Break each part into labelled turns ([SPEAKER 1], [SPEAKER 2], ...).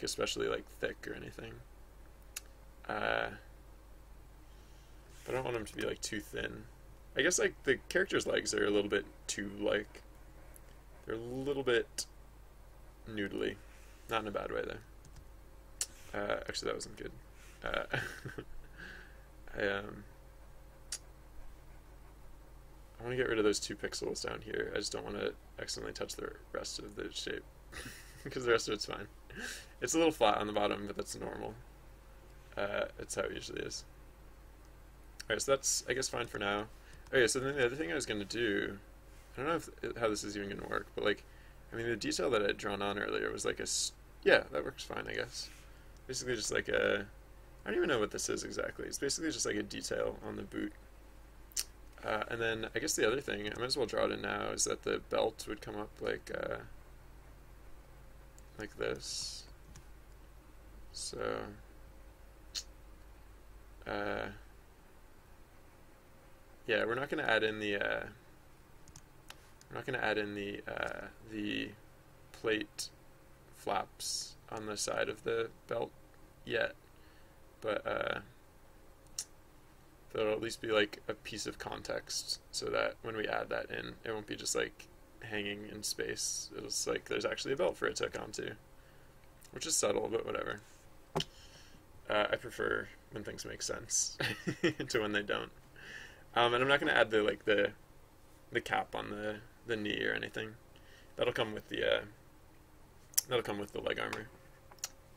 [SPEAKER 1] like especially like thick or anything. Uh, I don't want them to be like too thin. I guess like the character's legs are a little bit too like they're a little bit noodly, not in a bad way though. Uh, actually, that wasn't good. Uh, I um. I want to get rid of those two pixels down here. I just don't want to accidentally touch the rest of the shape because the rest of it's fine. It's a little flat on the bottom, but that's normal. Uh, it's how it usually is. Alright, so that's, I guess, fine for now. Okay, so then the other thing I was going to do, I don't know if, how this is even going to work, but like, I mean, the detail that I had drawn on earlier was like a, yeah, that works fine, I guess. Basically just like a, I don't even know what this is exactly. It's basically just like a detail on the boot. Uh, and then I guess the other thing, I might as well draw it in now, is that the belt would come up like, uh, like this. So, uh, yeah, we're not going to add in the, uh, we're not going to add in the, uh, the plate flaps on the side of the belt yet, but, uh, there'll at least be like a piece of context so that when we add that in, it won't be just like hanging in space. It's like there's actually a belt for it to hook onto, which is subtle, but whatever. Uh, I prefer when things make sense to when they don't. Um, and I'm not going to add the like the the cap on the the knee or anything. That'll come with the uh, that'll come with the leg armor.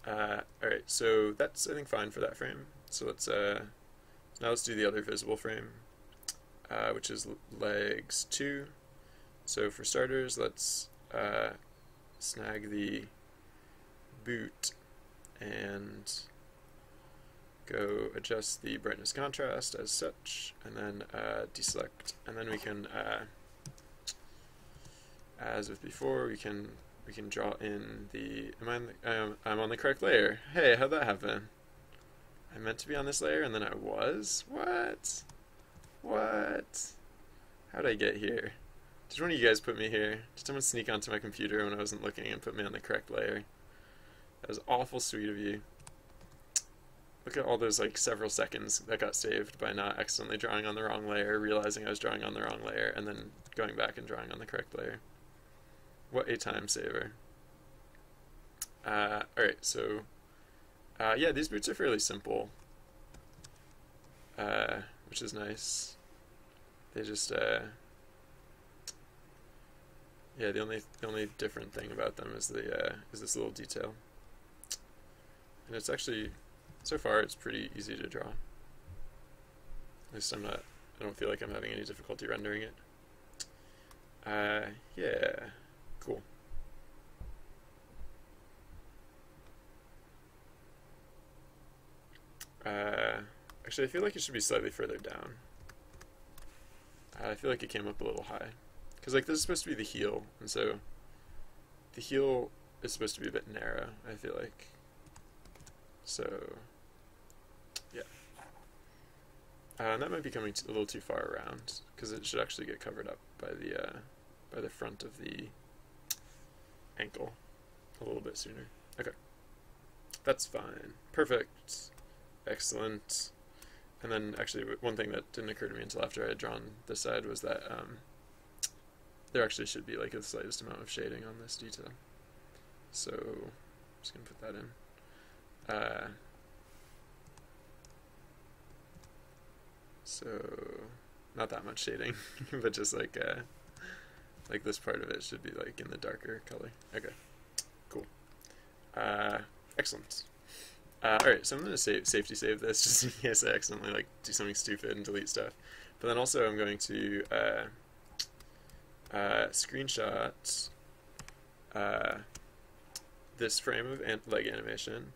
[SPEAKER 1] Uh, all right, so that's I think fine for that frame. So let's uh, now let's do the other visible frame, uh, which is legs two. So for starters, let's uh, snag the boot and go adjust the brightness contrast as such, and then uh, deselect, and then we can, uh, as with before, we can we can draw in the. Am I? On the, um, I'm on the correct layer. Hey, how'd that happen? I meant to be on this layer, and then I was. What? What? How'd I get here? Did one of you guys put me here? Did someone sneak onto my computer when I wasn't looking and put me on the correct layer? That was awful sweet of you. Look at all those like several seconds that got saved by not accidentally drawing on the wrong layer, realizing I was drawing on the wrong layer, and then going back and drawing on the correct layer. What a time saver. Uh, Alright, so uh, yeah, these boots are fairly simple, uh, which is nice. They just, uh, yeah, the only the only different thing about them is the uh, is this little detail, and it's actually so far it's pretty easy to draw. At least I'm not. I don't feel like I'm having any difficulty rendering it. Uh, yeah, cool. Uh, actually, I feel like it should be slightly further down. I feel like it came up a little high. Because, like, this is supposed to be the heel, and so the heel is supposed to be a bit narrow, I feel like. So, yeah. Uh, and that might be coming a little too far around, because it should actually get covered up by the, uh, by the front of the ankle a little bit sooner. Okay. That's fine. Perfect. Excellent. And then, actually, one thing that didn't occur to me until after I had drawn this side was that um, there actually should be like the slightest amount of shading on this detail. So, I'm just gonna put that in. Uh, so, not that much shading, but just like uh, like this part of it should be like in the darker color. Okay, cool. Uh, excellent. Uh, Alright, so I'm to save, safety save this just in case I accidentally like do something stupid and delete stuff. But then also I'm going to uh, uh, screenshot uh, this frame of an leg animation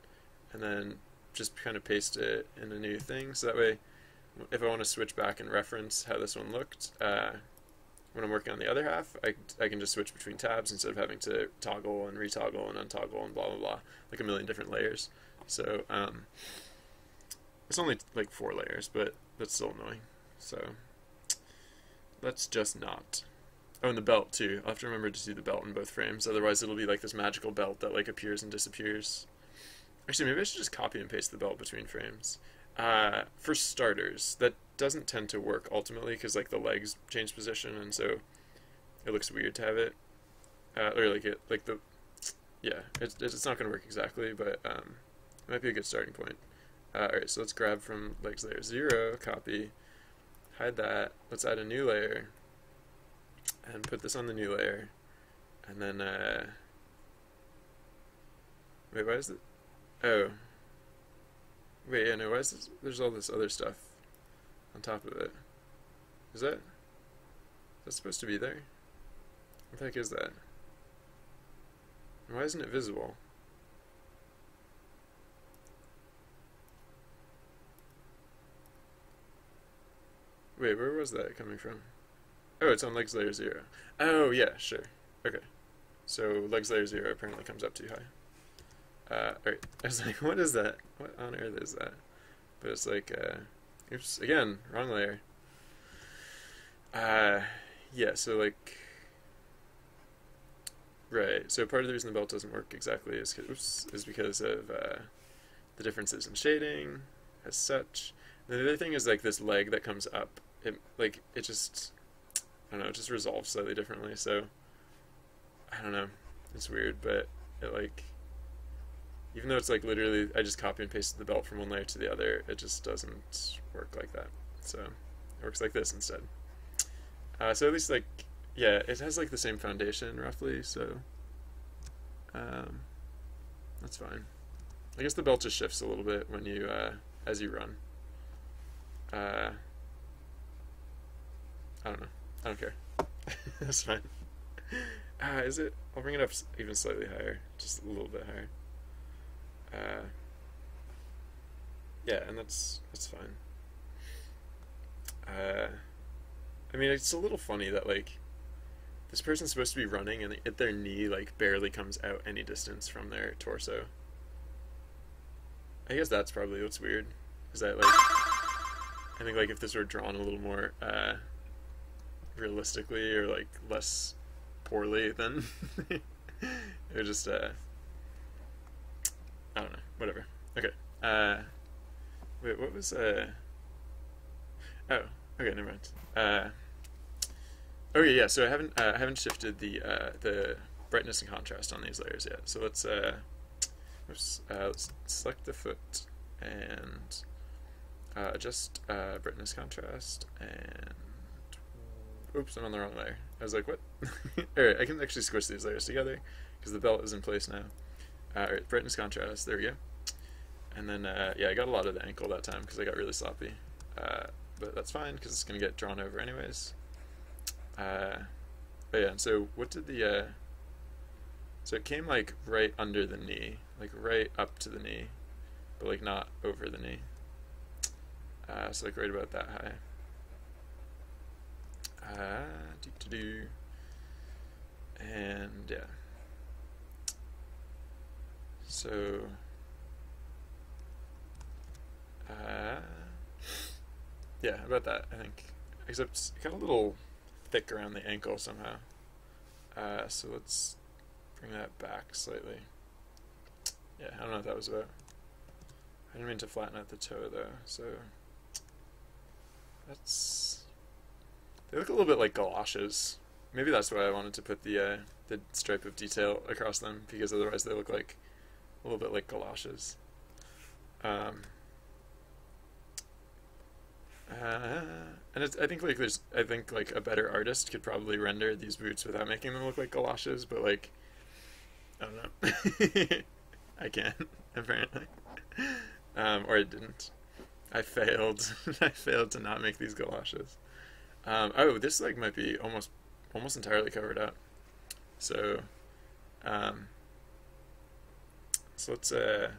[SPEAKER 1] and then just kind of paste it in a new thing. So that way, if I want to switch back and reference how this one looked, uh, when I'm working on the other half, I, I can just switch between tabs instead of having to toggle and retoggle and untoggle and blah blah blah, like a million different layers. So, um, it's only like four layers, but that's still annoying. So, let's just not. Oh, and the belt too. I'll have to remember to do the belt in both frames, otherwise it'll be like this magical belt that like appears and disappears. Actually, maybe I should just copy and paste the belt between frames. Uh, for starters, that doesn't tend to work ultimately because like the legs change position, and so it looks weird to have it, uh, or like it like the yeah, it's it's not gonna work exactly, but um, it might be a good starting point. Uh, all right, so let's grab from legs layer zero, copy, hide that. Let's add a new layer, and put this on the new layer, and then uh, wait, why is it? Oh. Wait, yeah, no, why is this? There's all this other stuff on top of it. Is that? That's supposed to be there? What the heck is that? Why isn't it visible? Wait, where was that coming from? Oh, it's on legs layer zero. Oh, yeah, sure. Okay. So legs layer zero apparently comes up too high. Uh, alright, I was like, what is that? What on earth is that? But it's like, uh, oops, again, wrong layer. Uh, yeah, so like, right, so part of the reason the belt doesn't work exactly is, oops, is because of uh, the differences in shading as such. And the other thing is like this leg that comes up, it, like, it just, I don't know, it just resolves slightly differently, so, I don't know, it's weird, but it like, even though it's like literally I just copy and pasted the belt from one layer to the other, it just doesn't work like that. So it works like this instead. Uh, so at least like yeah, it has like the same foundation roughly. So um, that's fine. I guess the belt just shifts a little bit when you uh, as you run. Uh, I don't know. I don't care. that's fine. Uh, is it? I'll bring it up even slightly higher, just a little bit higher. Uh, yeah, and that's that's fine. Uh, I mean, it's a little funny that like this person's supposed to be running and their knee like barely comes out any distance from their torso. I guess that's probably what's weird. Is that like I think like if this were drawn a little more uh, realistically or like less poorly, than it was just uh, I don't know. Whatever. Okay. Uh, wait, what was uh? Oh, okay, never mind. Uh, okay, yeah. So I haven't uh, I haven't shifted the uh, the brightness and contrast on these layers yet. So let's uh, oops, uh let's select the foot and uh, adjust uh, brightness contrast and oops, I'm on the wrong layer. I was like, what? All right, I can actually squish these layers together because the belt is in place now. Uh, right, brightness contrast, there we go. And then, uh, yeah, I got a lot of the ankle that time because I got really sloppy. Uh, but that's fine because it's going to get drawn over anyways. Uh, but yeah, so what did the, uh, so it came like right under the knee, like right up to the knee, but like not over the knee. Uh, so like right about that high. Uh, do to do, and yeah. So, uh, yeah, about that, I think. Except it got a little thick around the ankle somehow. Uh, so let's bring that back slightly. Yeah, I don't know what that was about. I didn't mean to flatten out the toe though, so that's. They look a little bit like galoshes. Maybe that's why I wanted to put the uh, the stripe of detail across them because otherwise they look like a little bit like galoshes. Um, uh, and it's, I think like there's I think like a better artist could probably render these boots without making them look like galoshes, but like I don't know. I can't apparently, um, or I didn't. I failed. I failed to not make these galoshes. Um, oh, this like might be almost almost entirely covered up. So, um, so let's uh,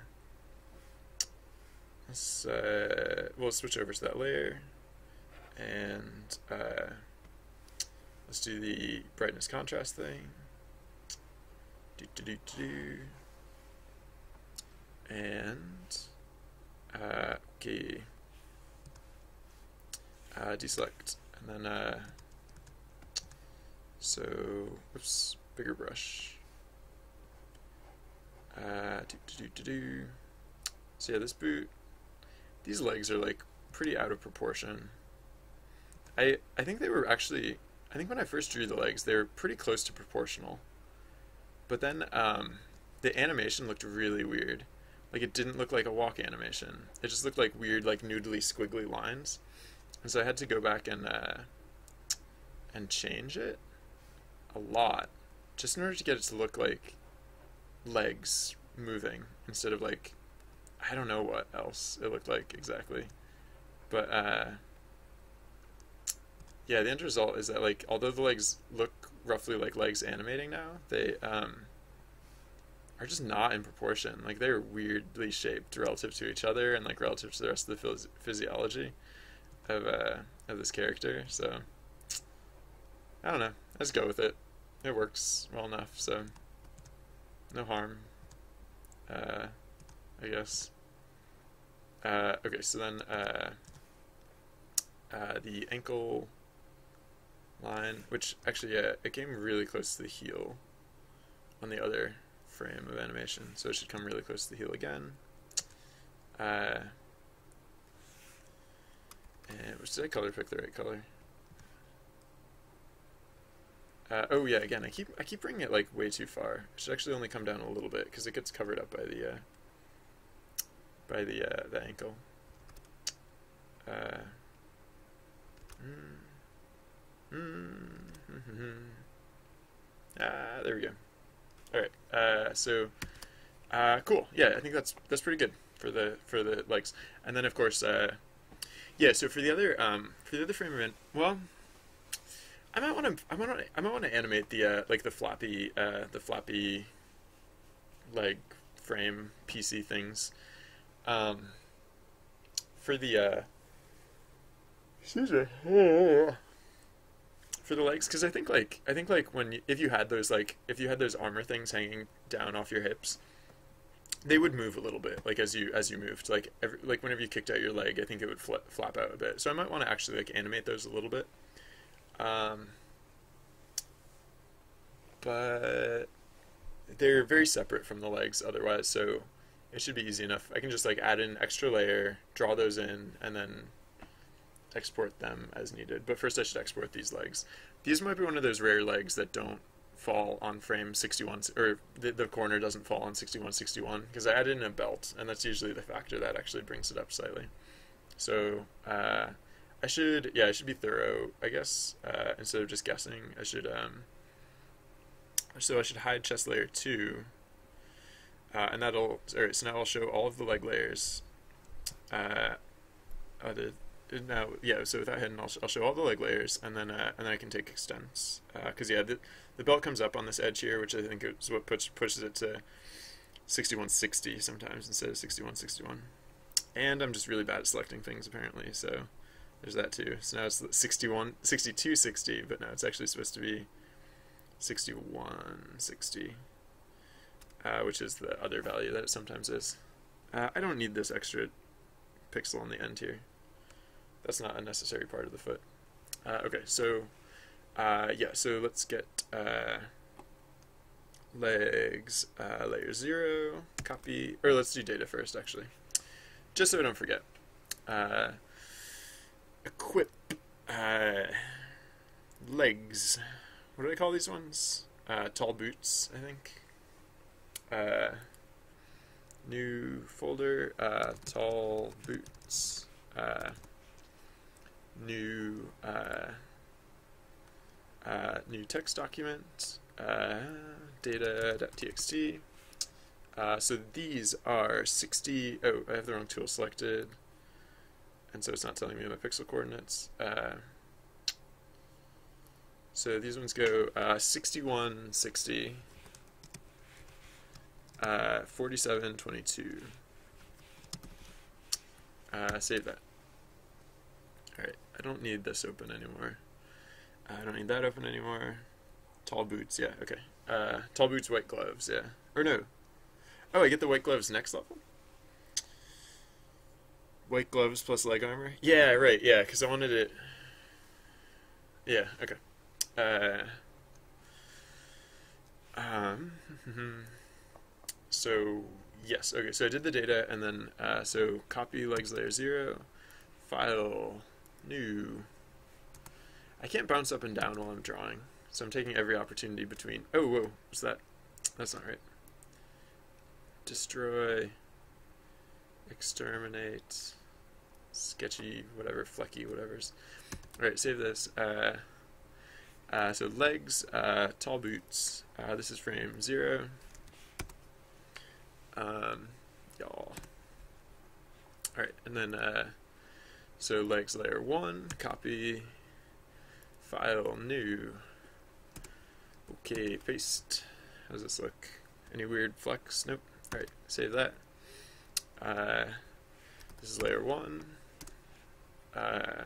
[SPEAKER 1] let's uh, we'll switch over to that layer, and uh, let's do the brightness contrast thing. Do do do do, and uh, okay, uh, deselect, and then uh, so oops, bigger brush. Uh, do, do, do, do, So yeah, this boot, these legs are like pretty out of proportion. I I think they were actually I think when I first drew the legs they were pretty close to proportional. But then um, the animation looked really weird. Like it didn't look like a walk animation. It just looked like weird like noodly squiggly lines. And so I had to go back and uh, and change it a lot just in order to get it to look like legs moving instead of like I don't know what else it looked like exactly. But uh yeah, the end result is that like although the legs look roughly like legs animating now, they um are just not in proportion. Like they're weirdly shaped relative to each other and like relative to the rest of the phys- physiology of uh of this character. So I don't know. Let's go with it. It works well enough, so no harm. Uh, I guess. Uh, okay, so then uh, uh, the ankle line, which actually, yeah, it came really close to the heel on the other frame of animation, so it should come really close to the heel again. Which did I color pick the right color? Uh, oh yeah, again, I keep I keep bringing it like way too far. It should actually only come down a little bit because it gets covered up by the uh, by the uh, the ankle. Uh, mm, mm, ah, there we go. All right. Uh, so, uh, cool. Yeah, I think that's that's pretty good for the for the legs. And then of course, uh, yeah. So for the other um, for the other frame event, well. I might want to. I might want. I might want to animate the uh, like the floppy, uh, the floppy leg frame PC things. Um, for the uh, excuse me. For the legs, because I think like I think like when you, if you had those like if you had those armor things hanging down off your hips, they would move a little bit like as you as you moved like every, like whenever you kicked out your leg, I think it would flip, flap out a bit. So I might want to actually like animate those a little bit. Um, but they're very separate from the legs otherwise, so it should be easy enough. I can just like add an extra layer, draw those in, and then export them as needed. But first I should export these legs. These might be one of those rare legs that don't fall on frame 61, or the, the corner doesn't fall on 6161, because I added in a belt, and that's usually the factor that actually brings it up slightly. So, uh, I should, yeah, I should be thorough, I guess, uh, instead of just guessing. I should, um, so I should hide chest layer 2, uh, and that'll, alright, so now I'll show all of the leg layers. Uh, the, now, yeah, so without hidden, I'll, I'll show all the leg layers, and then, uh, and then I can take extents. Because, uh, yeah, the, the belt comes up on this edge here, which I think is what push, pushes it to 6160 sometimes instead of 6161. And I'm just really bad at selecting things, apparently, so there's that too. So now it's 61, 6260, but now it's actually supposed to be 6160, uh, which is the other value that it sometimes is. Uh, I don't need this extra pixel on the end here. That's not a necessary part of the foot. Uh, okay, so uh, yeah, so let's get uh, legs uh, layer zero, copy, or let's do data first actually, just so I don't forget equip uh, legs. What do they call these ones? Uh, tall boots, I think. Uh, new folder, uh, tall boots. New uh, uh, new text document. Uh, data.txt. Uh, so these are 60. Oh, I have the wrong tool selected and so it's not telling me my pixel coordinates. Uh, so these ones go uh, 61, 60, uh, 47, 22. Uh, save that. I don't need this open anymore. I don't need that open anymore. Tall boots, yeah, okay. Uh, tall boots, white gloves, yeah. Or no. Oh, I get the white gloves next level? White gloves plus leg armor? Yeah, right, yeah, because I wanted it. Yeah, okay. Uh, um, so, yes, okay, so I did the data, and then, uh, so copy legs layer 0, file, new. I can't bounce up and down while I'm drawing, so I'm taking every opportunity between, oh, whoa, what's that? That's not right. Destroy, exterminate, sketchy, whatever, flecky, whatever's. Alright, save this. Uh, uh, so legs, uh, tall boots. Uh, this is frame zero. Um, y'all. Alright, and then, uh, so legs layer one, copy, file, new. Okay, paste. How does this look? Any weird flex? Nope. Alright, save that. Uh, this is layer one. Uh,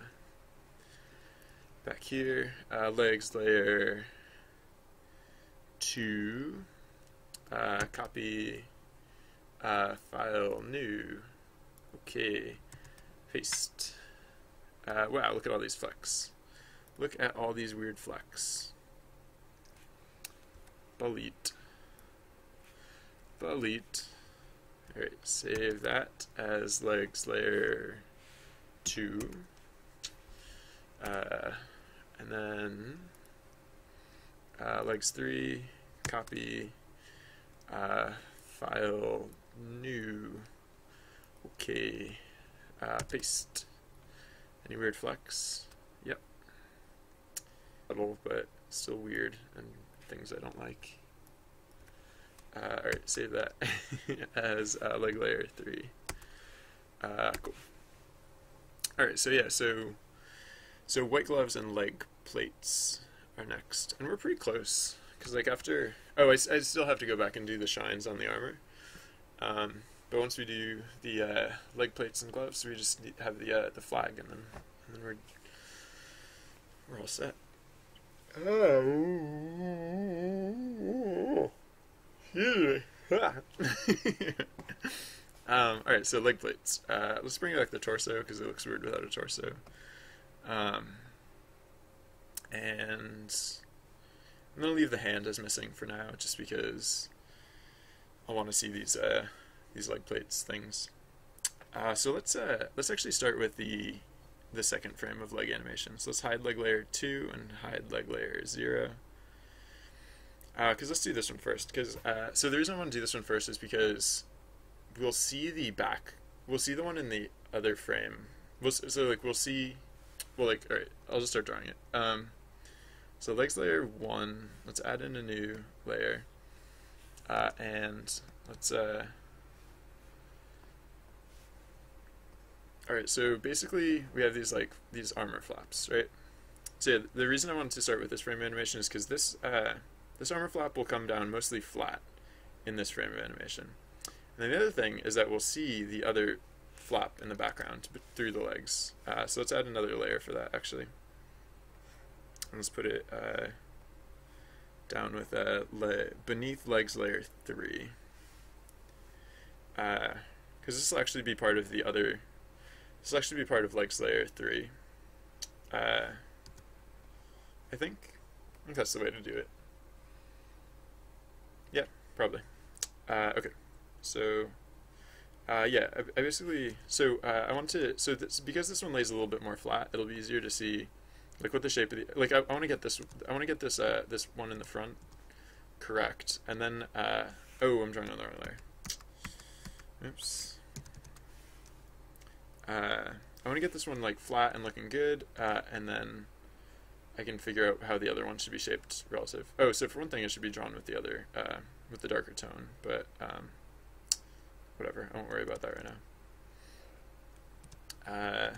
[SPEAKER 1] back here, uh, legs layer two, uh, copy, uh, file new, okay, paste. Uh, wow, look at all these flecks. Look at all these weird flecks. Delete. Delete. Alright, save that as legs layer 2. Uh, and then uh, legs 3, copy, uh, file, new, okay, uh, paste. Any weird flex? Yep. Little, but still weird and things I don't like. Uh, Alright, save that as uh, leg layer 3. Uh, cool. Alright, so yeah, so so white gloves and leg plates are next. And we're pretty close. Because like after... Oh, I, I, still have to go back and do the shines on the armor. Um, but once we do the uh, leg plates and gloves, we just have the uh, the flag and then, and then we're, we're all set. Oh. um, Alright, so leg plates. Uh, let's bring back the torso because it looks weird without a torso. Um, and I'm gonna leave the hand as missing for now, just because I want to see these uh, these leg plates things. Uh, so let's uh, let's actually start with the the second frame of leg animation. So let's hide leg layer two and hide leg layer zero. Because uh, let's do this one first. Because uh, so the reason I want to do this one first is because we'll see the back. We'll see the one in the other frame. We'll, so like we'll see well, like, all right, I'll just start drawing it. Um, so legs layer one, let's add in a new layer, uh, and let's, uh, all right, so basically we have these, like, these armor flaps, right? So yeah, the reason I wanted to start with this frame animation is because this, uh, this armor flap will come down mostly flat in this frame of animation. And then the other thing is that we'll see the other flap in the background through the legs. Uh, so let's add another layer for that actually. Let's put it uh, down with a le beneath legs layer 3. Because uh, this will actually be part of the other, this will actually be part of legs layer 3. Uh, I think, I think that's the way to do it. Yeah, probably. Uh, okay, so uh, yeah, I, I, basically so uh, I want to so this, because this one lays a little bit more flat, it'll be easier to see like what the shape of the like I, I want to get this I want to get this uh, this one in the front correct, and then uh, oh I'm drawing another layer. Oops. Uh, I want to get this one like flat and looking good, uh, and then I can figure out how the other one should be shaped relative. Oh, so for one thing, it should be drawn with the other uh, with the darker tone, but. Um, whatever. I won't worry about that right now. Uh,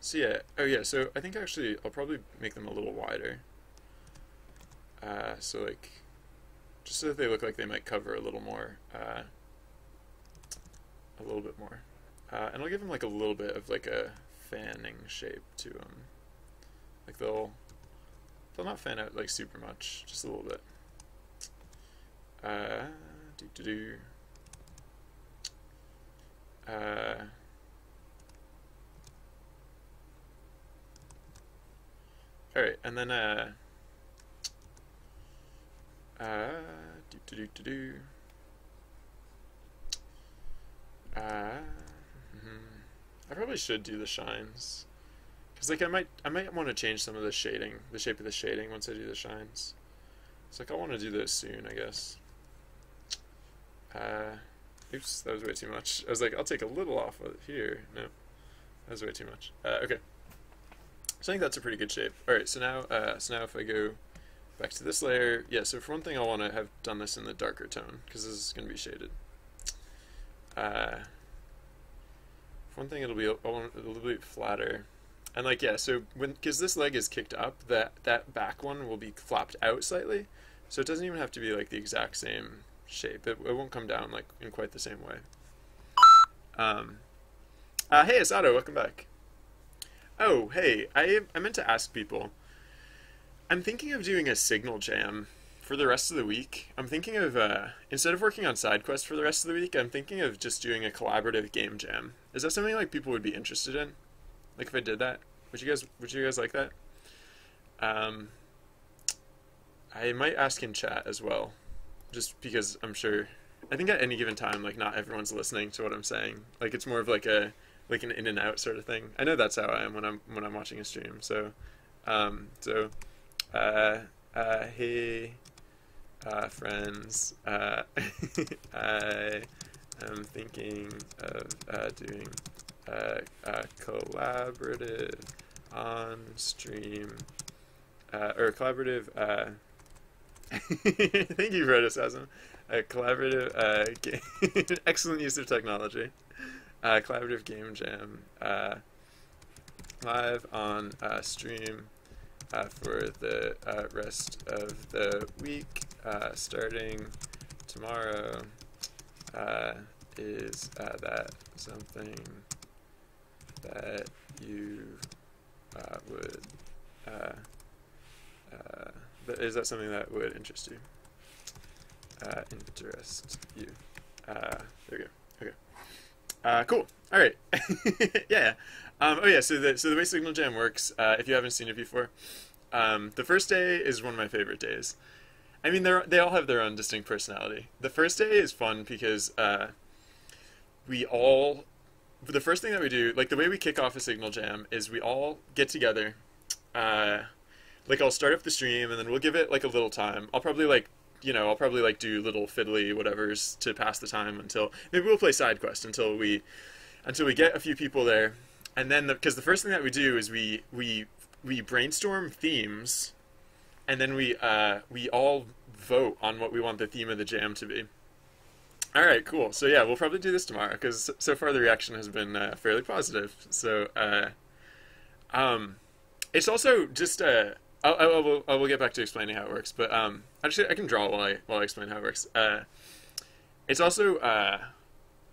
[SPEAKER 1] so yeah, oh yeah, so I think actually I'll probably make them a little wider. Uh, so like, just so that they look like they might cover a little more, uh, a little bit more. Uh, and I'll give them like a little bit of like a fanning shape to them. Like they'll, they'll not fan out like super much, just a little bit. Uh, do do do. Uh, all right, and then uh, uh, do do do do do. I probably should do the shines. Cause like I might I might want to change some of the shading, the shape of the shading once I do the shines. It's like I want to do this soon, I guess. Uh, oops, that was way too much. I was like, I'll take a little off of here. No, that was way too much. Uh, okay. So I think that's a pretty good shape. All right, so now, uh, so now if I go back to this layer, yeah. So for one thing, I want to have done this in the darker tone because this is going to be shaded. Uh, one thing, it'll be a, a little bit flatter. And like yeah, so when because this leg is kicked up, that that back one will be flapped out slightly, so it doesn't even have to be like the exact same shape. It, it won't come down like in quite the same way. Um, uh, hey Asato, welcome back. Oh hey, I I meant to ask people. I'm thinking of doing a signal jam for the rest of the week. I'm thinking of uh, instead of working on SideQuests for the rest of the week, I'm thinking of just doing a collaborative game jam. Is that something like people would be interested in? Like if I did that, would you guys would you guys like that? Um, I might ask in chat as well, just because I'm sure. I think at any given time, like not everyone's listening to what I'm saying. Like it's more of like a like an in and out sort of thing. I know that's how I am when I'm when I'm watching a stream. So, um, so, uh, uh, hey, uh, friends, uh, I am thinking of uh, doing a, uh, collaborative on stream uh, or collaborative. Uh, thank you, Rotosasm. A collaborative, uh, game, excellent use of technology. Collaborative game jam live on stream uh, for the uh, rest of the week, uh, starting tomorrow. Uh, is uh, that something that you would is that something that would interest you? Interest you. There we go. Okay. Cool. All right. yeah. Um, oh yeah. So the so the way Signal Jam works, uh, if you haven't seen it before, um, the first day is one of my favorite days. I mean, they they all have their own distinct personality. The first day is fun because uh, we all the first thing that we do, like the way we kick off a Signal Jam, is we all get together. Uh, like I'll start up the stream and then we'll give it like a little time. I'll probably like you know I'll probably like do little fiddly whatever's to pass the time until maybe we'll play SideQuest until we until we get a few people there, and then because the, the first thing that we do is we we we brainstorm themes, and then we uh, we all vote on what we want the theme of the jam to be. All right, cool. So yeah, we'll probably do this tomorrow because so far the reaction has been uh, fairly positive. So, uh, um, it's also just uh, I, I, will, I will get back to explaining how it works, but um, actually I can draw while I while I explain how it works. Uh, it's also uh,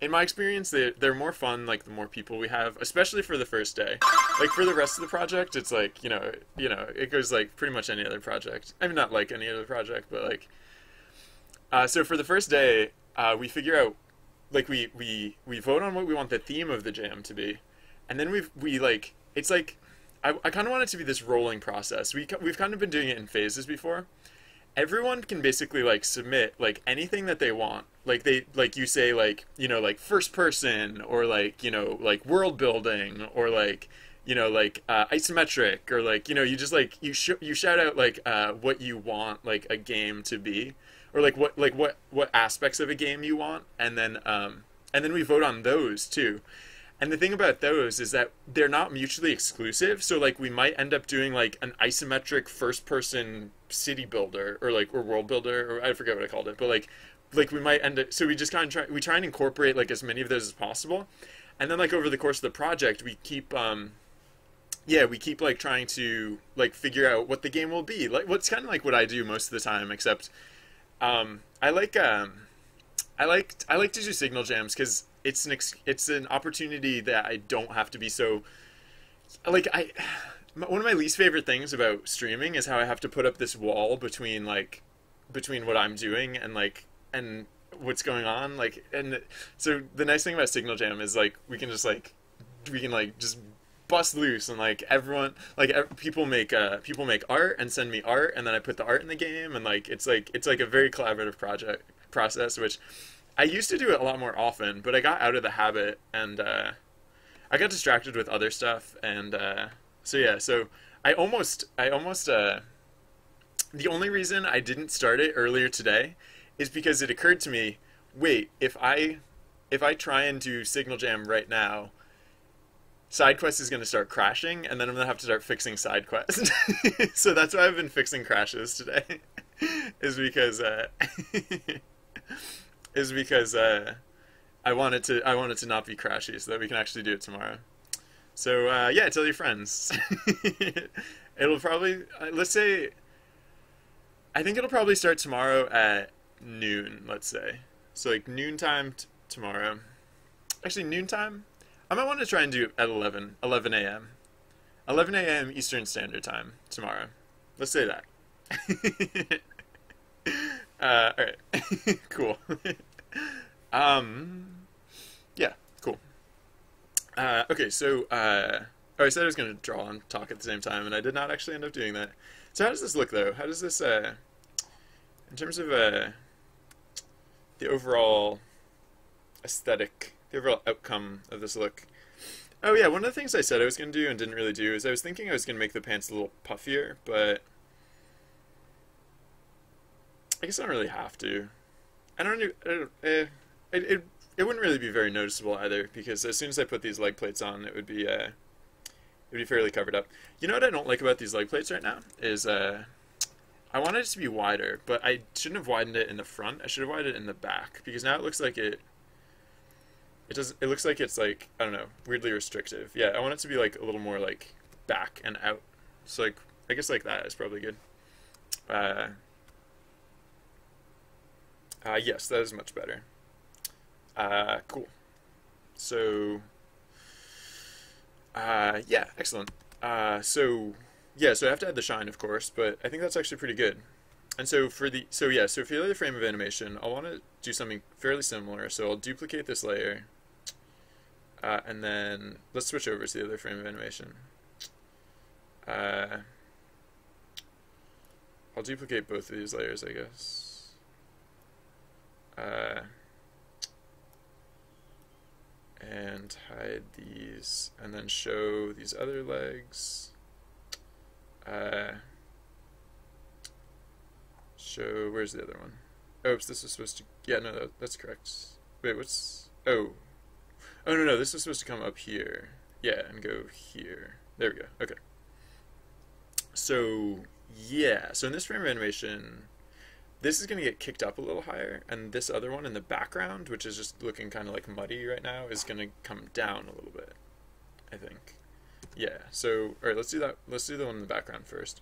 [SPEAKER 1] in my experience they they're more fun like the more people we have, especially for the first day. Like for the rest of the project, it's like you know you know it goes like pretty much any other project. I mean not like any other project, but like. Uh, so for the first day, uh, we figure out like we we we vote on what we want the theme of the jam to be and then we we like it's like i, I kind of want it to be this rolling process we we've kind of been doing it in phases before everyone can basically like submit like anything that they want like they like you say like you know like first person or like you know like world building or like you know like uh, isometric or like you know you just like you sh- you shout out like uh, what you want like a game to be or like what like what what aspects of a game you want. And then um and then we vote on those too. And the thing about those is that they're not mutually exclusive. So like we might end up doing like an isometric first person city builder or like or world builder or i forget what i called it but like like we might end up so we just kind of try we try and incorporate like as many of those as possible. And then like over the course of the project we keep um yeah we keep like trying to like figure out what the game will be. Like what's kind of like what i do most of the time except um, I like um, I like I like to do signal jams because it's an ex- it's an opportunity that I don't have to be so like I one of my least favorite things about streaming is how I have to put up this wall between like between what I'm doing and like and what's going on like and so the nice thing about signal jam is like we can just like we can like just bust loose and like everyone like people make uh people make art and send me art and then I put the art in the game and like it's like it's like a very collaborative project process which I used to do it a lot more often but I got out of the habit and uh I got distracted with other stuff, and uh, so yeah, so I almost, I almost, uh, the only reason I didn't start it earlier today is because it occurred to me, wait, if I, if I try and do Signal Jam right now, SideQuest is going to start crashing, and then I'm going to have to start fixing SideQuest. so that's why I've been fixing crashes today, is because, uh, is because uh, I wanted to, I wanted to not be crashy, so that we can actually do it tomorrow. So uh, yeah, tell your friends. it'll probably, uh, let's say, I think it'll probably start tomorrow at noon. Let's say, so like noontime t- tomorrow. Actually, noontime I might want to try and do at 11, 11 a.m. 11 a.m. Eastern Standard Time tomorrow. Let's say that. uh, all right, cool. um, yeah, cool. Uh, okay, so uh, oh, I said I was going to draw and talk at the same time, and I did not actually end up doing that. So how does this look, though? How does this, uh, in terms of uh, the overall aesthetic? the overall outcome of this look. Oh yeah, one of the things I said I was going to do and didn't really do is I was thinking I was going to make the pants a little puffier, but I guess I don't really have to. I don't know. I don't, eh, it, it it wouldn't really be very noticeable either because as soon as I put these leg plates on, it would be uh, it would be fairly covered up. You know what I don't like about these leg plates right now is uh, I wanted it to be wider, but I shouldn't have widened it in the front. I should have widened it in the back because now it looks like it it does. It looks like it's like I don't know, weirdly restrictive. Yeah, I want it to be like a little more like back and out. So like I guess like that is probably good. Uh, uh, yes, that is much better. Uh, cool. So, uh, yeah, excellent. Uh, so, yeah, so I have to add the shine, of course, but I think that's actually pretty good. And so for the, so yeah, so for the other frame of animation, I want to do something fairly similar. So I'll duplicate this layer. Uh, and then let's switch over to the other frame of animation. Uh, I'll duplicate both of these layers, I guess. Uh, and hide these, and then show these other legs. Uh, show, where's the other one? Oops, this is supposed to, yeah, no, that, that's correct. Wait, what's, oh, Oh, no, no, this is supposed to come up here. Yeah, and go here. There we go. Okay. So, yeah. So in this frame of animation, this is going to get kicked up a little higher, and this other one in the background, which is just looking kind of like muddy right now, is going to come down a little bit, I think. Yeah, so, alright, let's do that. Let's do the one in the background first.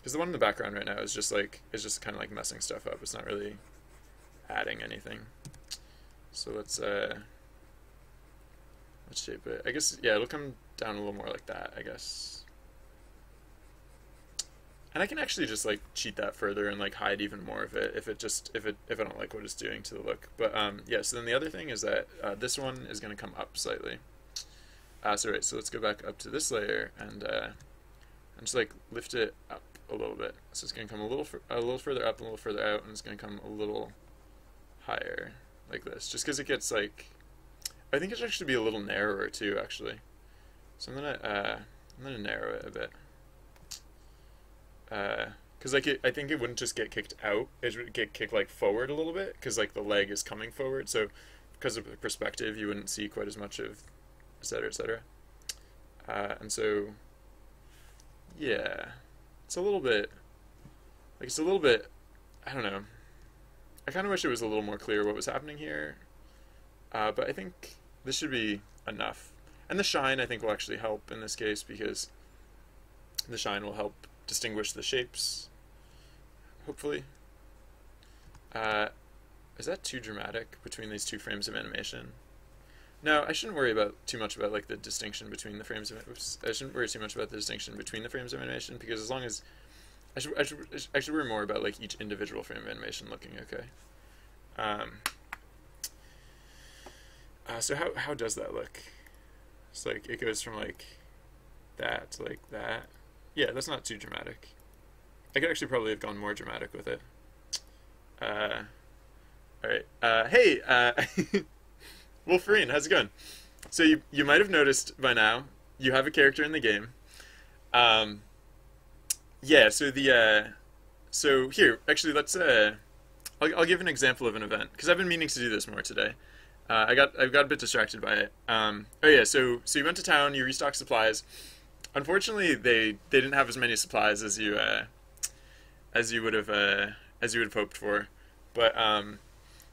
[SPEAKER 1] Because the one in the background right now is just like, is just kind of like messing stuff up. It's not really adding anything. So let's, uh, Let's shape it. I guess, yeah, it'll come down a little more like that, I guess. And I can actually just like cheat that further and like hide even more of it if it just if it if I don't like what it's doing to the look. But um yeah, so then the other thing is that uh, this one is going to come up slightly. Uh, so right, so let's go back up to this layer and uh, and just like lift it up a little bit. So it's going to come a little a little further up, a little further out, and it's going to come a little higher like this, just because it gets like I think it should actually be a little narrower too, actually. So I'm gonna uh, I'm gonna narrow it a bit. Because uh, like it, I think it wouldn't just get kicked out; it would get kicked like forward a little bit, because like the leg is coming forward. So because of the perspective, you wouldn't see quite as much of, etc. etc. Uh, and so, yeah, it's a little bit like it's a little bit. I don't know. I kind of wish it was a little more clear what was happening here. Uh, but I think this should be enough. And the shine, I think, will actually help in this case because the shine will help distinguish the shapes, hopefully. Uh, is that too dramatic between these two frames of animation? No, I shouldn't worry about too much about like the distinction between the frames of oops, I shouldn't worry too much about the distinction between the frames of animation because as long as I should I should I should worry more about like each individual frame of animation looking okay. Um, uh, so how how does that look? It's like it goes from like that to like that. Yeah, that's not too dramatic. I could actually probably have gone more dramatic with it. Uh, all right. Uh, hey, uh, Wolverine, how's it going? so you you might have noticed by now you have a character in the game. Um, yeah. So the uh, so here actually let's uh, I'll I'll give an example of an event because I've been meaning to do this more today. Uh, I got I got a bit distracted by it. Um, oh yeah, so so you went to town, you restocked supplies. Unfortunately, they they didn't have as many supplies as you uh, as you would have uh, as you would have hoped for, but um,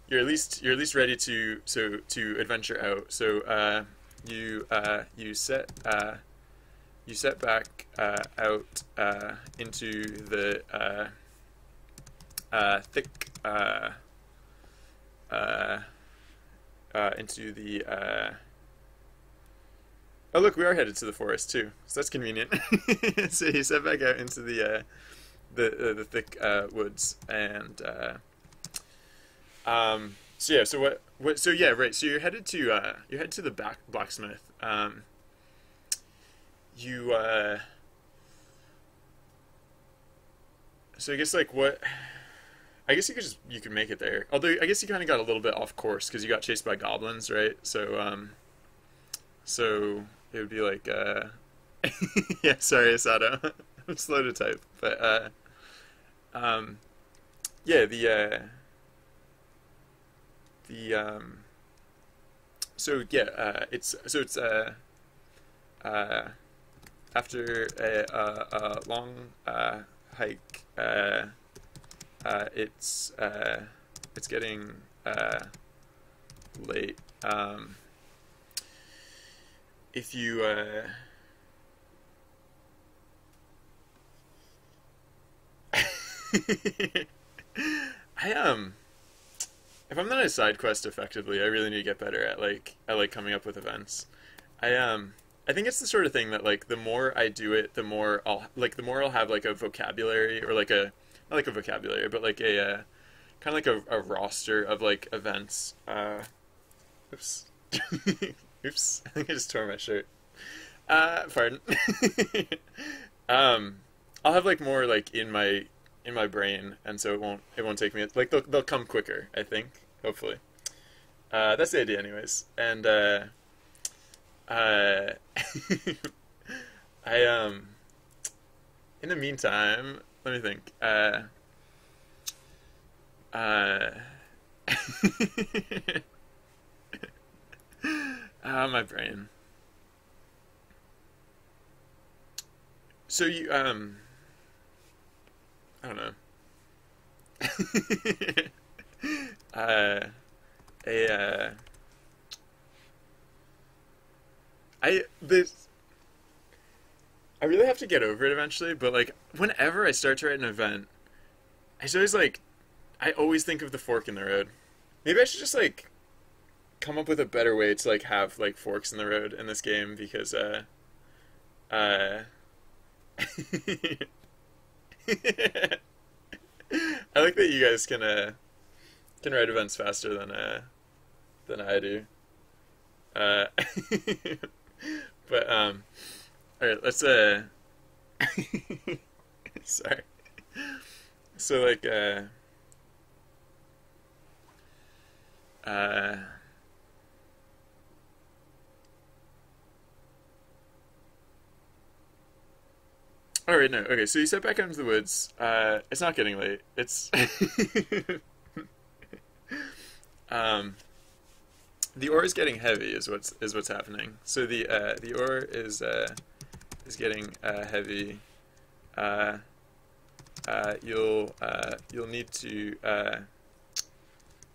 [SPEAKER 1] you're at least you're at least ready to so to adventure out. So uh, you uh, you set uh, you set back uh, out uh, into the uh, thick into the oh look we are headed to the forest too so that's convenient so you set back out into the the the thick woods and um so yeah so what what so yeah right so you're headed to uh you're headed to the back blacksmith um you uh so I guess like what I guess you could just you could make it there. Although I guess you kind of got a little bit off course because you got chased by goblins, right? So um, so it would be like uh, yeah. Sorry, Asado. I'm slow to type, but uh, um, yeah. The uh, the um, so yeah. Uh, it's so it's uh, uh, after a, a, a long uh, hike. Uh, uh, it's uh, it's getting uh, late. Um, if you uh, I um if I'm not a side quest effectively, I really need to get better at like at like coming up with events. I um I think it's the sort of thing that like the more I do it, the more I'll like the more I'll have like a vocabulary or like a not like a vocabulary, but like a uh, kind of like a, a, roster of like events. Uh, oops, oops! I think I just tore my shirt. Uh, pardon. um, I'll have like more like in my in my brain, and so it won't it won't take me like they'll they'll come quicker. I think hopefully. Uh, that's the idea, anyways. And uh, uh, I um, in the meantime, let me think. Uh, uh, ah, my brain. So you um, I don't know. uh, a uh, I this I really have to get over it eventually, but like whenever I start to write an event, I always like I always think of the fork in the road. Maybe I should just like come up with a better way to like have like forks in the road in this game because uh uh I like that you guys can uh can write events faster than uh than I do. Uh but um all right, let's uh. Sorry. So like uh. Uh. Right, no. Okay, so you set back into the woods. Uh, it's not getting late. It's um, the ore is getting heavy. Is what's is what's happening. So the uh, the ore is uh, is getting uh, heavy, uh, uh, you'll uh, you'll need to uh,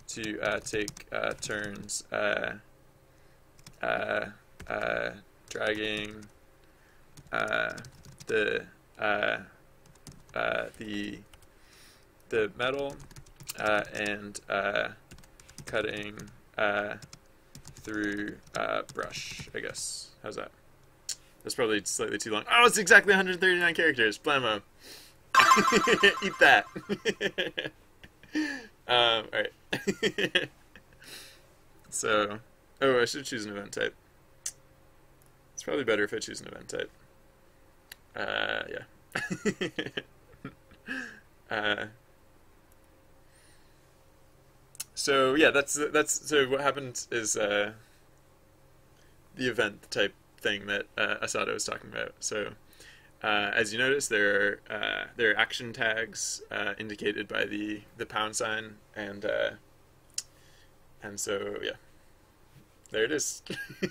[SPEAKER 1] to uh, take turns dragging the Uh, uh, the the metal uh, and cutting through brush. I guess. How's that? That's probably slightly too long. Oh, it's exactly 139 characters. Blammo. Eat that. um, alright. so, oh, I should choose an event type. It's probably better if I choose an event type. Uh, yeah. uh, so yeah, that's that's so what happened is uh, the event type thing that uh, Asada was talking about. So, uh, as you notice, there are uh, there are action tags uh, indicated by the the pound sign, and uh, and so yeah, there it is.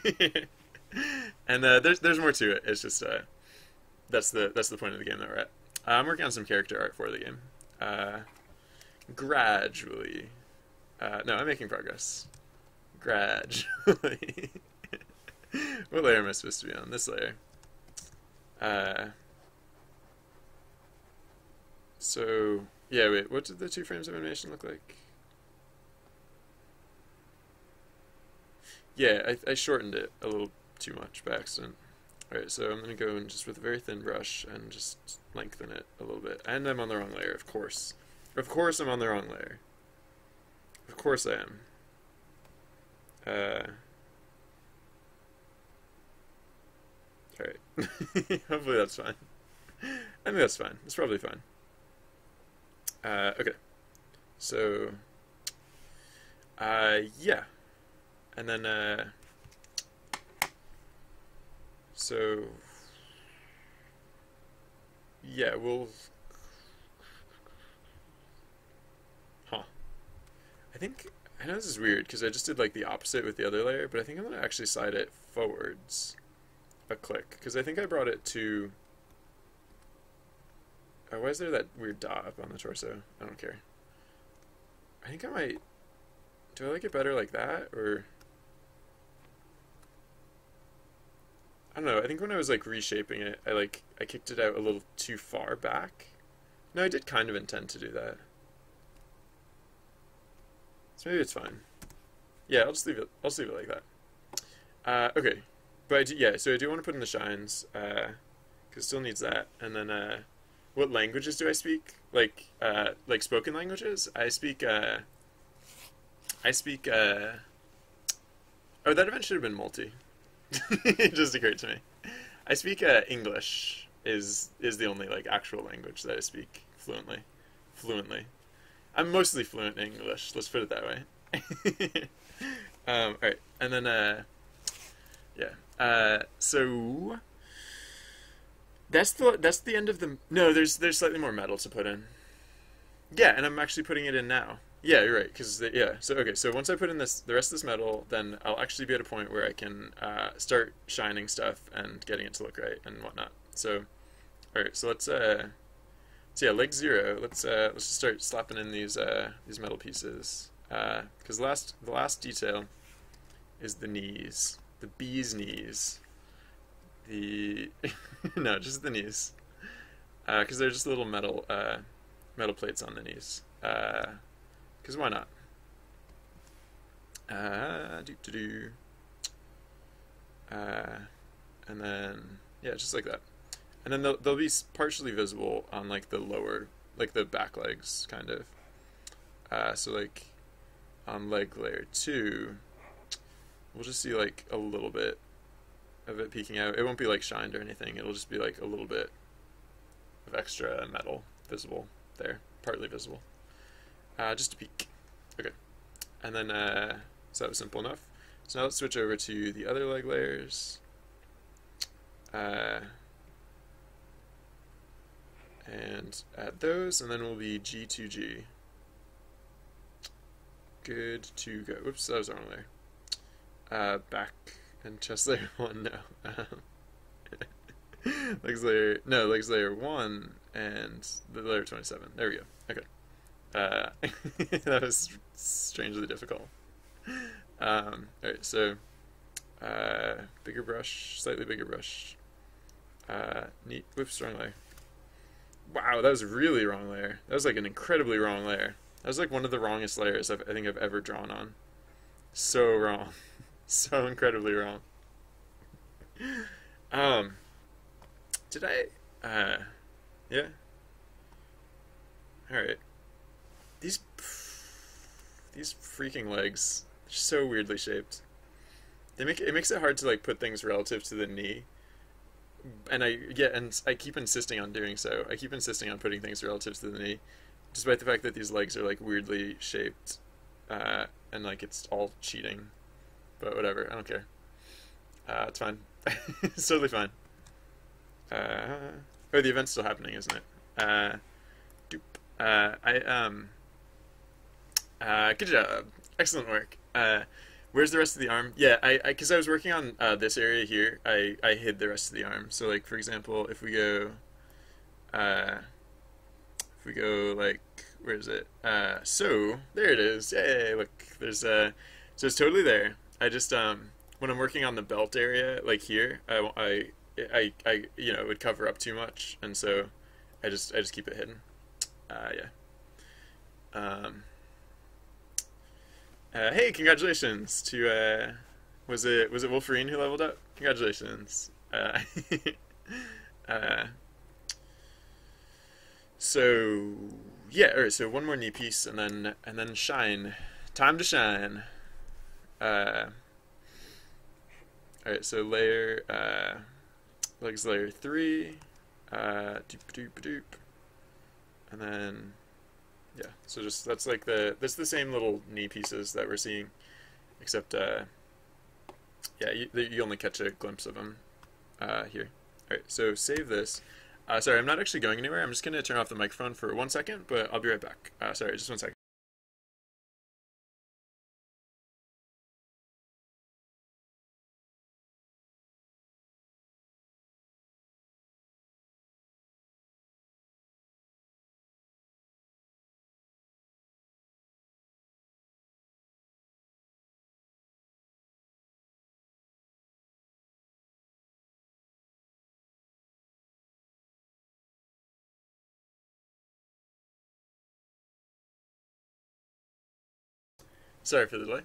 [SPEAKER 1] and uh, there's there's more to it. It's just uh, that's the that's the point of the game that we're at. I'm working on some character art for the game. Uh, gradually, uh, no, I'm making progress. Gradually. what layer am I supposed to be on? This layer. Uh, so yeah, wait. What did the two frames of animation look like? Yeah, I, I shortened it a little too much by accident. Alright, so I'm going to go in just with a very thin brush and just lengthen it a little bit. And I'm on the wrong layer, of course. Of course I'm on the wrong layer. Of course I am. Uh... Alright. Hopefully that's fine. I think that's fine. That's probably fine. Uh, okay. So... Uh, yeah. And then, uh... So, yeah, we'll. Huh. I think I know this is weird because I just did like the opposite with the other layer, but I think I'm gonna actually slide it forwards a click because I think I brought it to. Oh, why is there that weird dot up on the torso? I don't care. I think I might. Do I like it better like that or? I don't know. I think when I was like reshaping it, I like I kicked it out a little too far back. No, I did kind of intend to do that. So maybe it's fine. Yeah, I'll just leave it. I'll just leave it like that. Uh, okay, but do, yeah. So I do want to put in the shines because uh, still needs that. And then, uh, what languages do I speak? Like, uh, like spoken languages. I speak. Uh, I speak. Uh, oh, that event should have been multi. it just occurred to me. I speak uh, English. is is the only like actual language that I speak fluently. Fluently, I'm mostly fluent in English. Let's put it that way. um, all right, and then uh, yeah. Uh, so that's the that's the end of the. No, there's there's slightly more metal to put in. Yeah, and I'm actually putting it in now. Yeah, you're right. Because yeah, so okay, so once I put in this the rest of this metal, then I'll actually be at a point where I can uh, start shining stuff and getting it to look right and whatnot. So, all right, so let's uh, so yeah, leg zero. Let's uh, let's just start slapping in these uh these metal pieces. Uh, because the last the last detail is the knees, the bee's knees. The no, just the knees. Uh, because they're just little metal uh metal plates on the knees. Uh because why not? Uh, do do do. Uh, and then yeah, just like that. And then they'll they'll be partially visible on like the lower, like the back legs, kind of. Uh, so like on leg layer two, we'll just see like a little bit of it peeking out. It won't be like shined or anything. It'll just be like a little bit of extra metal visible there, partly visible. Uh, just a peek. Okay. And then, uh, so that was simple enough. So now let's switch over to the other leg layers. Uh, and add those, and then we'll be G2G. Good to go. Whoops, that was wrong layer. Uh, back and chest layer 1, no. legs layer, no, legs layer 1 and the layer 27. There we go. Okay. Uh, that was strangely difficult. Um, Alright, so uh, bigger brush, slightly bigger brush. Uh, neat. Whoops, wrong layer. Wow, that was really wrong layer. That was like an incredibly wrong layer. That was like one of the wrongest layers I've, I think I've ever drawn on. So wrong. so incredibly wrong. Um, did I, uh, yeah. Alright. These these freaking legs are so weirdly shaped. They make it makes it hard to like put things relative to the knee. And I yeah, and I keep insisting on doing so. I keep insisting on putting things relative to the knee, despite the fact that these legs are like weirdly shaped, uh, and like it's all cheating. But whatever, I don't care. Uh, it's fine. it's totally fine. Uh, oh, the event's still happening, isn't it? Uh, doop. Uh, I um. Uh, good job. Excellent work. Uh, where's the rest of the arm? Yeah, I because I, I, was working on uh, this area here. I I hid the rest of the arm. So like for example, if we go, uh, if we go like where is it? Uh, so there it is. Yay! Look, there's uh, so it's totally there. I just um when I'm working on the belt area like here, I I I, I you know it would cover up too much, and so I just I just keep it hidden. Uh, yeah. Um. Uh, hey, congratulations to uh, was it was it Wolverine who leveled up? Congratulations. Uh, uh, so yeah, all right. So one more knee piece, and then and then shine. Time to shine. Uh, all right. So layer uh, legs layer three. Doop doop doop, and then yeah, so just that's like the that's the same little knee pieces that we're seeing, except uh, yeah, you, you only catch a glimpse of them uh, here. All right, so save this. Uh, sorry, I'm not actually going anywhere. I'm just gonna turn off the microphone for one second, but I'll be right back. Uh, sorry, just one second. Sorry for the delay.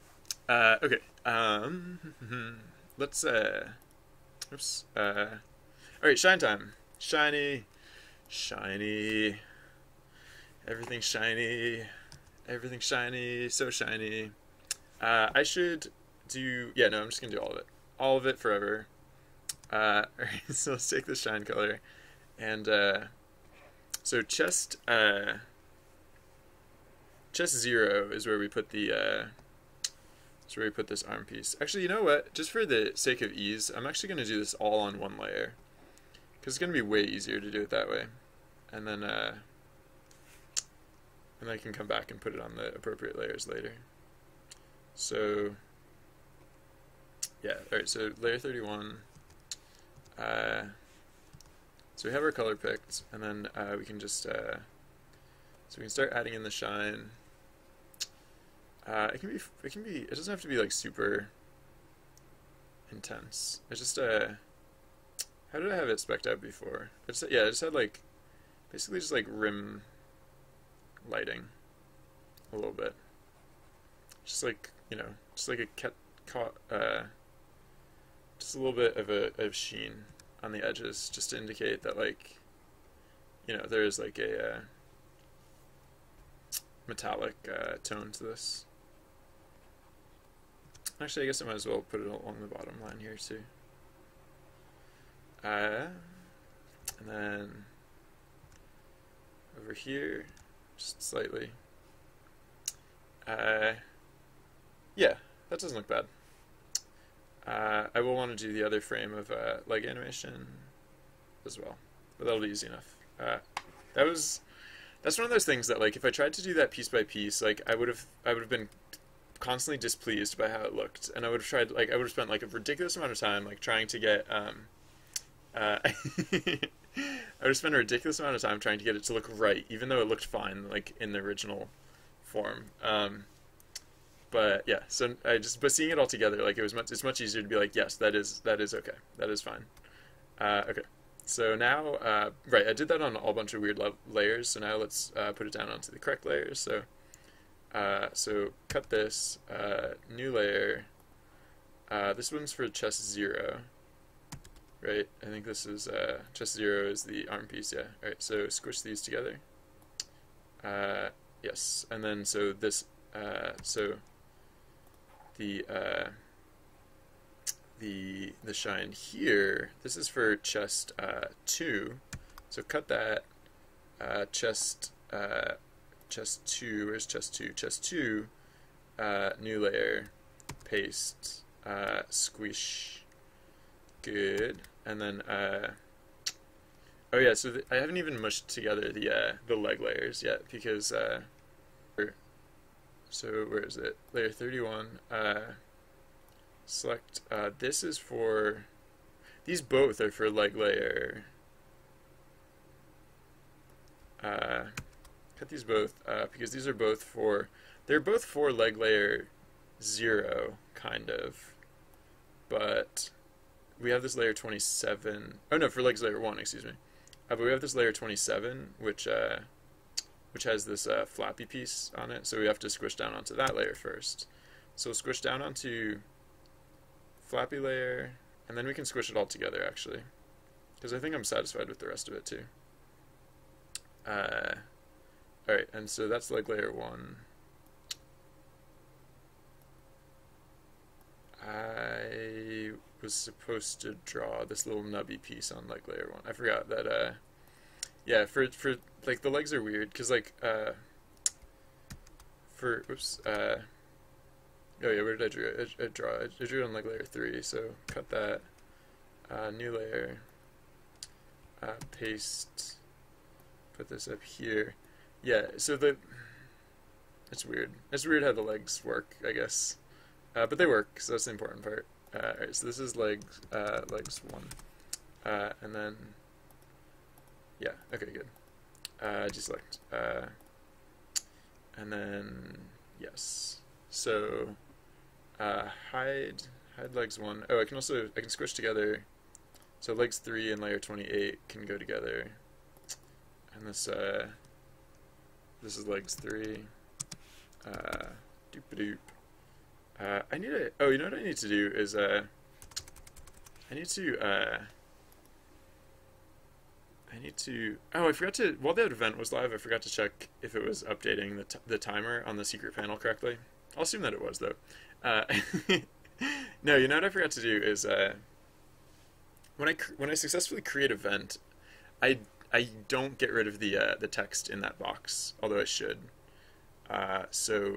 [SPEAKER 1] Uh, okay. Um, let's. Uh, oops. Uh, all right. Shine time. Shiny, shiny. Everything shiny. Everything shiny. So shiny. Uh, I should do. Yeah. No. I'm just gonna do all of it. All of it forever. Uh, all right. So let's take the shine color, and uh, so chest. Uh, chest zero is where we put the uh, is where we put this arm piece. Actually, you know what? Just for the sake of ease, I'm actually going to do this all on one layer because it's going to be way easier to do it that way. And then uh, and I can come back and put it on the appropriate layers later. So yeah, all right. So layer 31. Uh, so we have our color picked, and then uh, we can just uh, so we can start adding in the shine. Uh, it can be. It can be. It doesn't have to be like super intense. It's just uh, how did I have it specked out before? I just yeah, I just had like basically just like rim lighting a little bit. Just like you know, just like a cat caught uh, just a little bit of a of sheen on the edges, just to indicate that like you know there is like a uh, metallic uh, tone to this. Actually, I guess I might as well put it along the bottom line here too. Uh, and then over here, just slightly. Uh, yeah, that doesn't look bad. Uh, I will want to do the other frame of uh, leg animation as well, but that'll be easy enough. Uh, that was that's one of those things that like if I tried to do that piece by piece, like I would have I would have been constantly displeased by how it looked, and I would have tried like I would have spent like a ridiculous amount of time like trying to get um, uh, I would have spent a ridiculous amount of time trying to get it to look right, even though it looked fine like in the original form. Um, but yeah, so I just but seeing it all together, like it was much it's much easier to be like, yes, that is that is okay, that is fine. Uh, okay, so now uh, right, I did that on a whole bunch of weird layers. So now let's uh, put it down onto the correct layers. So. Uh, so cut this, uh, new layer. Uh, this one's for chest zero, right? I think this is uh, chest zero is the arm piece, yeah. All right, so squish these together. Yes, and then so this, so the the the shine here. This is for chest uh, two, so cut that. Uh, chest uh, chest 2, where's chest 2? Chest 2, uh, new layer, paste, uh, squish, good. And then, uh, oh yeah, so I haven't even mushed together the the leg layers yet because, so where is it? Layer 31. Uh, select, uh, this is for, these both are for leg layer. Uh, cut these both uh, because these are both for, they're both for leg layer 0, kind of. But we have this layer 27. Oh no, for legs layer 1, excuse me. Uh, but we have this layer 27, which uh, which has this uh, flappy piece on it. So we have to squish down onto that layer first. So we'll squish down onto flappy layer, and then we can squish it all together actually, because I think I'm satisfied with the rest of it too. Uh, all right, and so that's like layer one. I was supposed to draw this little nubby piece on like layer one. I forgot that. Uh, yeah, for for like the legs are weird because like uh, for oops uh, oh yeah, where did I draw? I, I draw. I drew it on like layer three, so cut that. Uh, new layer. Uh, paste. Put this up here. Yeah, so the it's weird. It's weird how the legs work, I guess. Uh, but they work, so that's the important part. Uh, alright, so this is legs, uh, legs one. Uh, and then, yeah, okay, good. Uh, deselect. Uh, and then, yes. So, uh, hide, hide legs one. Oh, I can also, I can squish together. So legs three and layer 28 can go together. And this, uh, this is legs three. Uh, doop doop. Uh, I need to. Oh, you know what I need to do is uh, I need to. Uh, I need to. Oh, I forgot to. While that event was live, I forgot to check if it was updating the the timer on the secret panel correctly. I'll assume that it was though. Uh, no, you know what I forgot to do is uh, when I when I successfully create event, I I don't get rid of the uh, the text in that box, although I should. Uh, so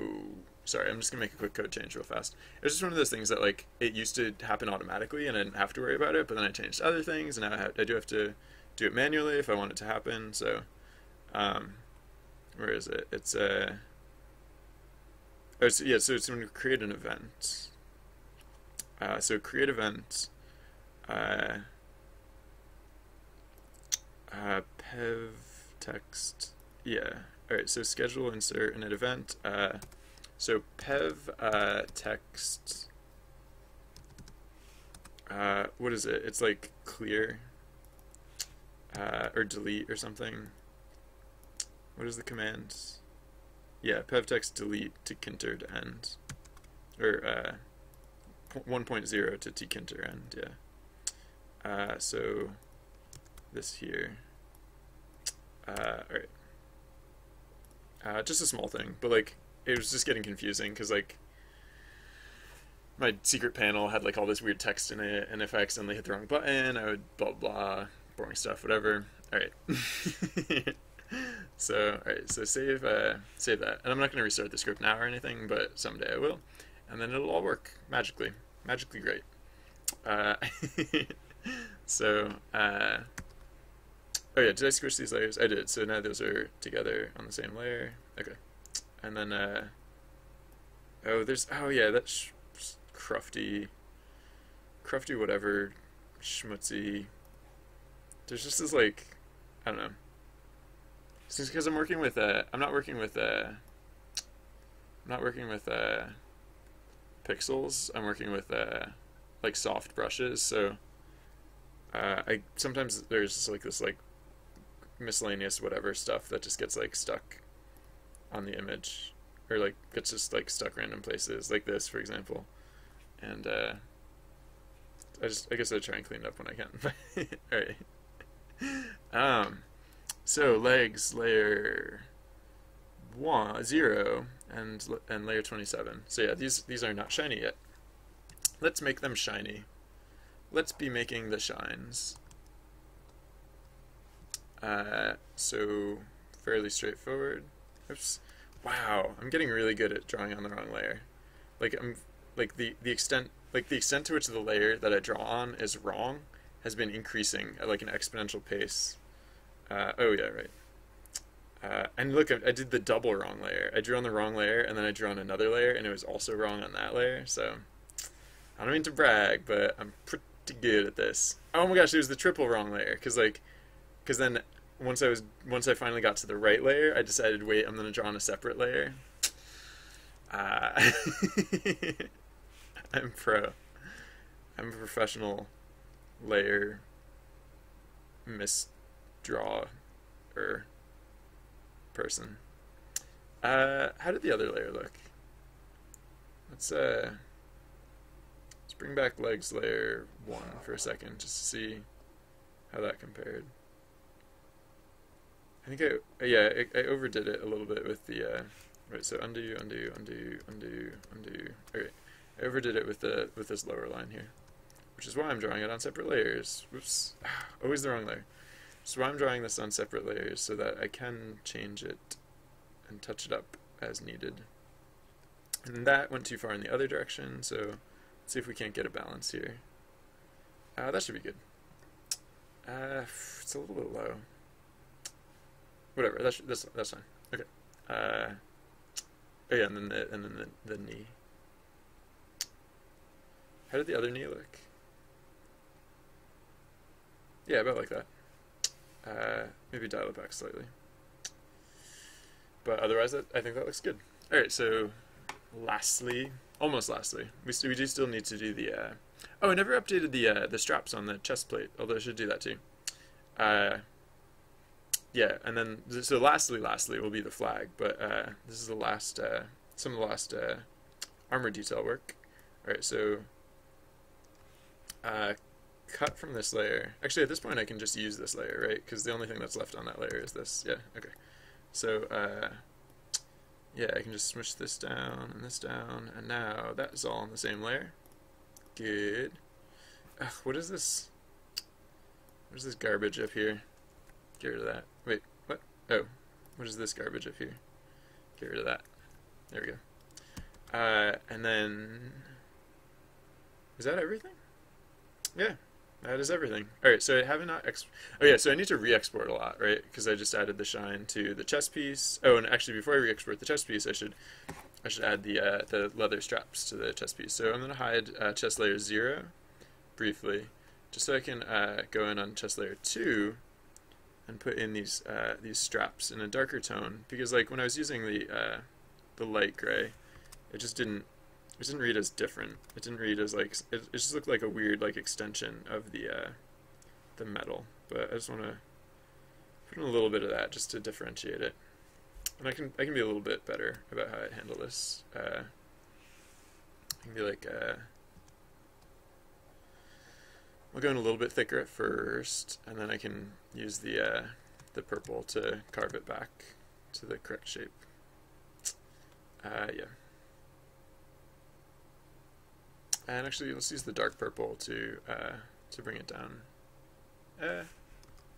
[SPEAKER 1] sorry, I'm just gonna make a quick code change real fast. It's just one of those things that like it used to happen automatically and I didn't have to worry about it, but then I changed other things and now I, have, I do have to do it manually if I want it to happen. So, um, where is it? It's a. Oh, so, yeah, so it's when you create an event. Uh, so create event. Uh, uh, pev text. Yeah. All right. So schedule insert in an event. Uh, so pev uh, text. Uh, what is it? It's like clear uh, or delete or something. What is the command? Yeah, pev text delete tkinter to end, or uh, 1.0 to tkinter end. Yeah. Uh, so this here. Uh, all right. Uh, just a small thing, but like it was just getting confusing because like my secret panel had like all this weird text in it, and if I accidentally hit the wrong button, I would blah blah, boring stuff, whatever. All right. so all right, so save uh, save that, and I'm not going to restart the script now or anything, but someday I will, and then it'll all work magically, magically great. Uh, so uh, oh yeah, did I squish these layers? I did. So now those are together on the same layer. Okay and then uh oh there's oh yeah that's crufty crufty whatever schmutzy there's just this like i don't know because i'm working with uh i'm not working with uh i'm not working with uh pixels. I'm working with uh like soft brushes. So uh i sometimes there's like this like miscellaneous whatever stuff that just gets like stuck on the image or like gets just like stuck random places like this for example. And uh I just I guess I try and clean it up when I can. All right um so legs layer one zero and and layer 27 so yeah these these are not shiny yet let's make them shiny let's be making the shines uh so fairly straightforward Oops. Wow, I'm getting really good at drawing on the wrong layer. Like I'm like the the extent like the extent to which the layer that I draw on is wrong has been increasing at like an exponential pace. Uh, oh yeah, right. Uh, and look, I, I, did the double wrong layer. I drew on the wrong layer, and then I drew on another layer, and it was also wrong on that layer. So I don't mean to brag, but I'm pretty good at this. Oh my gosh, it was the triple wrong layer, because like, because then once I was once I finally got to the right layer, I decided, wait, I'm gonna draw on a separate layer. Uh, I'm pro. I'm a professional layer misdraw er person. Uh, how did the other layer look? Let's uh, let's bring back legs layer one for a second just to see how that compared. I think I yeah I, I overdid it a little bit with the uh, right. So undo, undo, undo, undo, undo. Okay, I overdid it with the with this lower line here which is why I'm drawing it on separate layers. Whoops, always the wrong layer. So I'm drawing this on separate layers so that I can change it and touch it up as needed. And that went too far in the other direction, so let's see if we can't get a balance here. Uh, that should be good. Uh, it's a little bit low. Whatever, that's, that's, that's fine. Okay. Uh, oh yeah, and then the, and then the, the knee. How did the other knee look? Yeah, about like that. Uh, maybe dial it back slightly. But otherwise, that, I think that looks good. All right, so lastly, almost lastly, we, we do still need to do the. Uh, oh, I never updated the uh, the straps on the chest plate, although I should do that too. Uh, yeah, and then so lastly, lastly will be the flag, but uh, this is the last uh, some of the last uh, armor detail work. All right, so uh, cut from this layer. Actually, at this point, I can just use this layer, right? Because the only thing that's left on that layer is this. Yeah, okay. So, uh, yeah, I can just smush this down and this down, and now that's all on the same layer. Good. Ugh, what is this? What is this garbage up here? Get rid of that. Wait, what? Oh, what is this garbage up here? Get rid of that. There we go. Uh, and then... Is that everything? Yeah, that is everything. All right, so I have not. Exp- oh yeah, so I need to re-export a lot, right? Because I just added the shine to the chest piece. Oh, and actually, before I re-export the chest piece, I should I should add the uh, the leather straps to the chest piece. So I'm gonna hide uh, chest layer zero briefly, just so I can uh, go in on chest layer two and put in these uh, these straps in a darker tone. Because like when I was using the uh, the light gray, it just didn't it didn't read as different. It didn't read as like it, it just looked like a weird like extension of the uh, the metal. But I just want to put in a little bit of that just to differentiate it. And I can I can be a little bit better about how I handle this. Uh, I can be like uh, I'll go in a little bit thicker at first, and then I can use the uh, the purple to carve it back to the correct shape. Uh, yeah. And actually, let's use the dark purple to uh, to bring it down. Uh,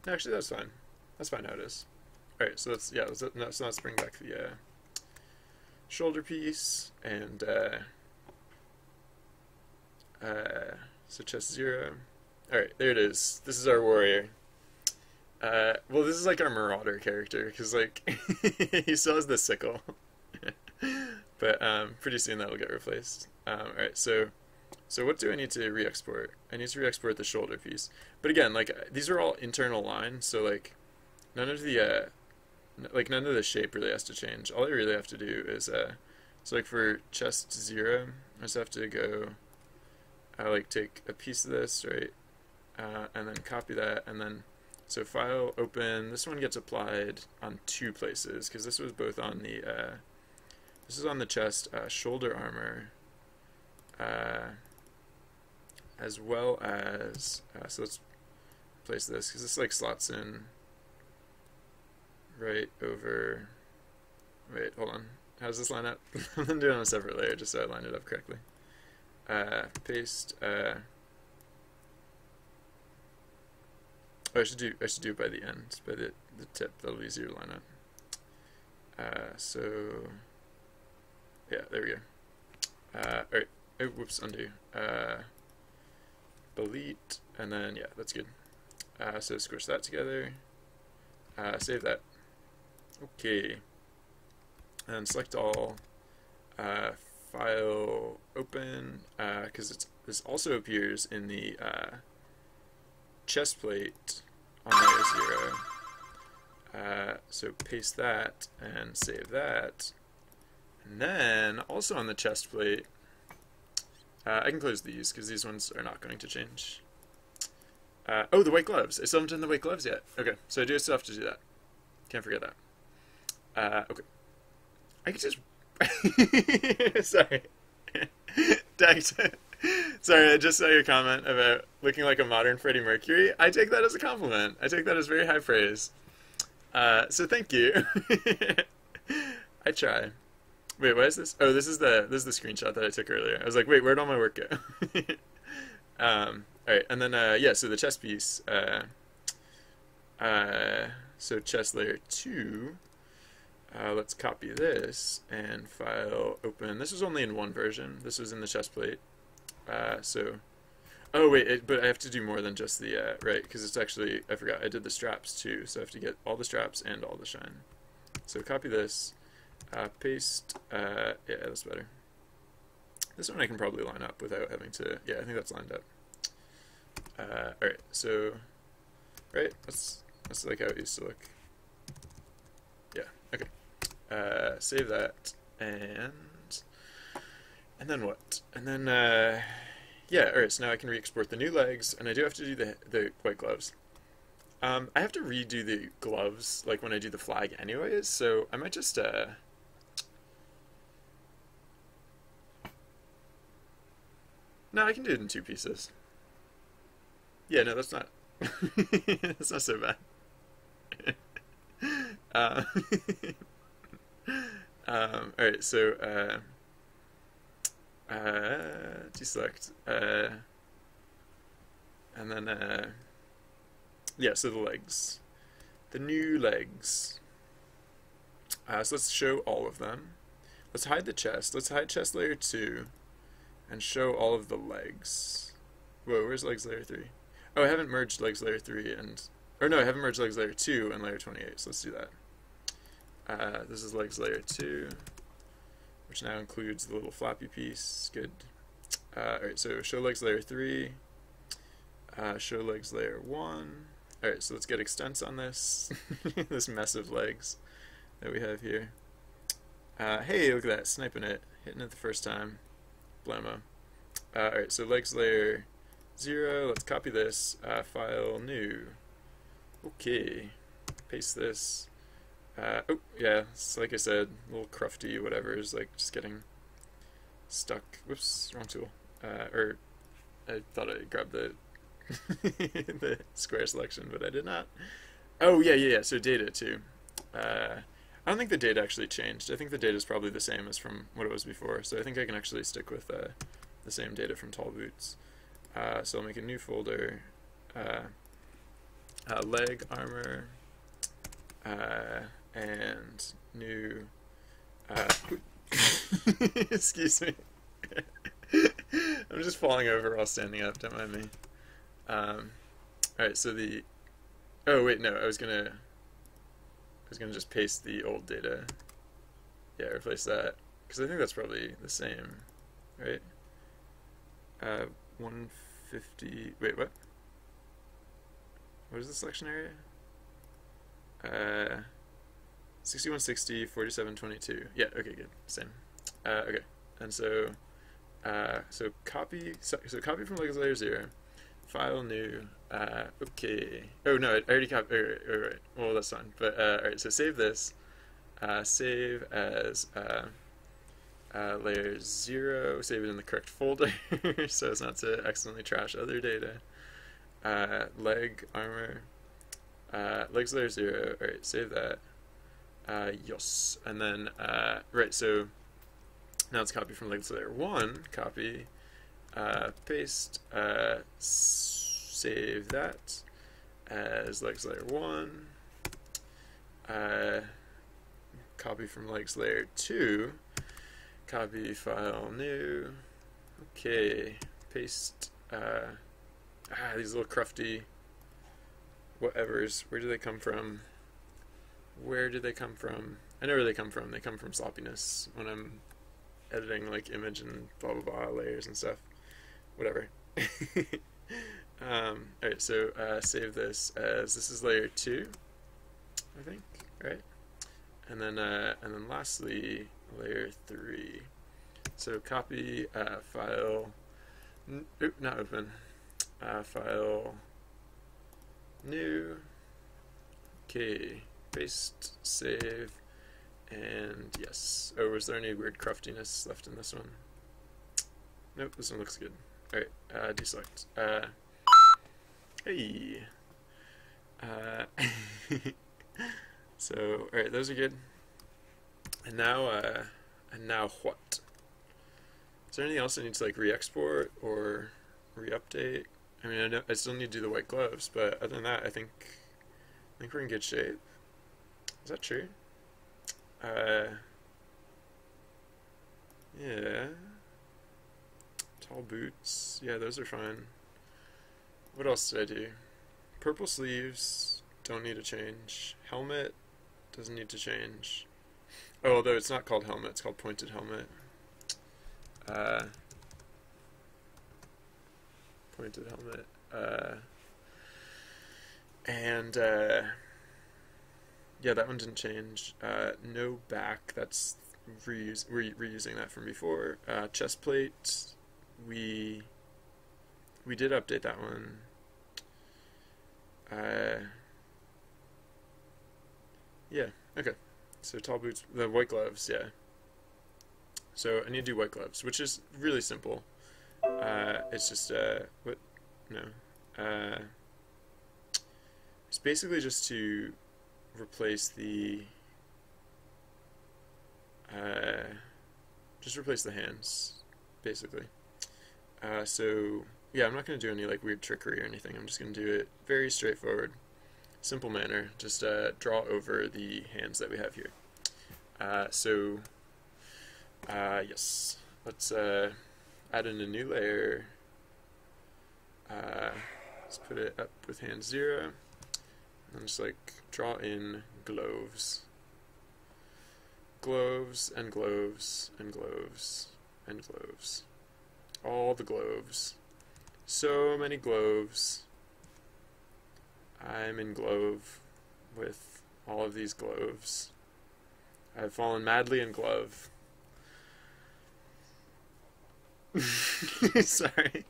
[SPEAKER 1] actually, that's fine. That's fine how it is. All right, so let's yeah, let's, let's, let's bring back the uh, shoulder piece and uh, uh, so chest zero. All right, there it is. This is our warrior. Uh, well, this is like our marauder character because like he still has the sickle, but um, pretty soon that'll get replaced. Um, all right, so so what do I need to re-export? I need to re-export the shoulder piece. But again, like these are all internal lines, so like none of the uh, like none of the shape really has to change. All I really have to do is uh, so like for chest zero, I just have to go. I like take a piece of this right, uh, and then copy that, and then so file open. This one gets applied on two places because this was both on the uh, this is on the chest uh, shoulder armor. As well as, uh, so let's place this, because this like slots in right over, wait, hold on, how does this line up? I'm going to do it on a separate layer just so I line it up correctly. Uh, paste, uh, oh, I should do, I should do it by the end, by the, the tip, that'll be easier to line up. Uh, so, yeah, there we go. Uh, alright, oh, whoops, undo. Uh, delete, and then, yeah, that's good. Uh, so squish that together. Uh, save that. Okay. And select all. Uh, file open, because uh, it's this also appears in the uh, chest plate on layer 0. Uh, so paste that and save that. And then, also on the chest plate, uh, I can close these because these ones are not going to change. Uh, oh, the white gloves. I still haven't done the white gloves yet. Okay, so I do still have to do that. Can't forget that. Uh, okay. I could just... Sorry. Sorry, I just saw your comment about looking like a modern Freddie Mercury. I take that as a compliment. I take that as very high praise. Uh, so thank you. I try. Wait, what is this? Oh, this is the this is the screenshot that I took earlier. I was like, wait, where'd all my work go? um, all right, and then uh, yeah, so the chest piece. Uh, uh, so chest layer two. Uh, let's copy this and file open. This was only in one version. This was in the chest plate. Uh, so, oh wait, it, but I have to do more than just the uh, right because it's actually I forgot I did the straps too. So I have to get all the straps and all the shine. So copy this uh, paste, uh, yeah, that's better. This one I can probably line up without having to, yeah, I think that's lined up. Uh, alright, so, right, that's, that's like how it used to look. Yeah, okay. Uh, save that, and, and then what? And then, uh, yeah, alright, so now I can re-export the new legs, and I do have to do the, the white gloves. Um, I have to redo the gloves, like when I do the flag anyways, so I might just, uh, No, I can do it in two pieces. Yeah, no, that's not. that's not so bad. uh, um, all right, so uh, uh, deselect, uh, and then uh, yeah, so the legs, the new legs. Uh, so let's show all of them. Let's hide the chest. Let's hide chest layer two and show all of the legs. Whoa, where's legs layer 3? Oh, I haven't merged legs layer 3 and... Or no, I haven't merged legs layer 2 and layer 28, so let's do that. Uh, this is legs layer 2, which now includes the little flappy piece. Good. Uh, Alright, so show legs layer 3, uh, show legs layer 1. Alright, so let's get extents on this, this mess of legs that we have here. Uh, hey, look at that, sniping it, hitting it the first time. Blammo. Uh, Alright, so legs layer 0, let's copy this, uh, file new. Okay, paste this. Uh, oh, yeah, it's like I said, a little crufty, whatever, is like just getting stuck. Whoops, wrong tool. Uh, or I thought I grabbed the the square selection, but I did not. Oh, yeah, yeah, yeah, so data too. I don't think the data actually changed. I think the data is probably the same as from what it was before. So I think I can actually stick with uh, the same data from Tall Boots. Uh, so I'll make a new folder. Uh, uh leg armor uh, and new. Uh, excuse me. I'm just falling over while standing up. Don't mind me. Um, all right. So the. Oh wait, no. I was gonna was going to just paste the old data. Yeah, replace that. Because I think that's probably the same, right? Uh, 150... Wait, what? What is the selection area? Uh, 6160, 4722. Yeah, okay, good. Same. Uh, okay, and so... Uh, so copy, so, so copy from legs layer 0, file new, uh, okay. Oh no, I already copied. Right, right, right. Well, that's fine. But uh, all right. So save this. Uh, save as uh, uh, layer zero. Save it in the correct folder, so as not to accidentally trash other data. Uh, leg armor. Uh, legs layer zero. All right. Save that. Uh, yes. And then uh, right. So now it's copy from legs layer one. Copy. Uh, paste. Uh, save that as legs layer 1. Uh, copy from legs layer 2. Copy file new. Okay, paste. Uh, ah, these little crufty whatevers. Where do they come from? Where do they come from? I know where they come from. They come from sloppiness when I'm editing like image and blah blah blah layers and stuff. Whatever. um, Alright, so uh, save this as this is layer two, I think, right? And then uh, and then lastly layer three. So copy uh, file, oop, not open, uh, file, new, okay, paste, save, and yes. Oh, was there any weird craftiness left in this one? Nope, this one looks good. Alright, uh, deselect. Uh, hey! Uh, so, alright, those are good. And now, uh, and now what? Is there anything else I need to like re-export or re-update? I mean, I, know, I still need to do the white gloves, but other than that, I think I think we're in good shape. Is that true? Uh, yeah. Tall boots. Yeah, those are fine. What else did I do? Purple sleeves don't need to change. Helmet doesn't need to change. Oh, although it's not called helmet, it's called pointed helmet. Uh, pointed helmet. Uh, and uh, yeah, that one didn't change. Uh, no back. That's reuse, re- reusing that from before. Uh, chest plate. We we did update that one. Uh, yeah. Okay. So tall boots. The white gloves. Yeah. So I need to do white gloves, which is really simple. Uh, it's just uh, what? No. Uh, it's basically just to replace the. Uh, just replace the hands, basically. Uh, so yeah, I'm not going to do any like weird trickery or anything. I'm just going to do it very straightforward, simple manner. Just uh, draw over the hands that we have here. Uh, so uh, yes. Let's uh, add in a new layer. Uh, let's put it up with hand zero. And just like draw in gloves. Gloves and gloves and gloves and gloves. All the gloves. So many gloves. I'm in glove with all of these gloves. I've fallen madly in glove. Sorry.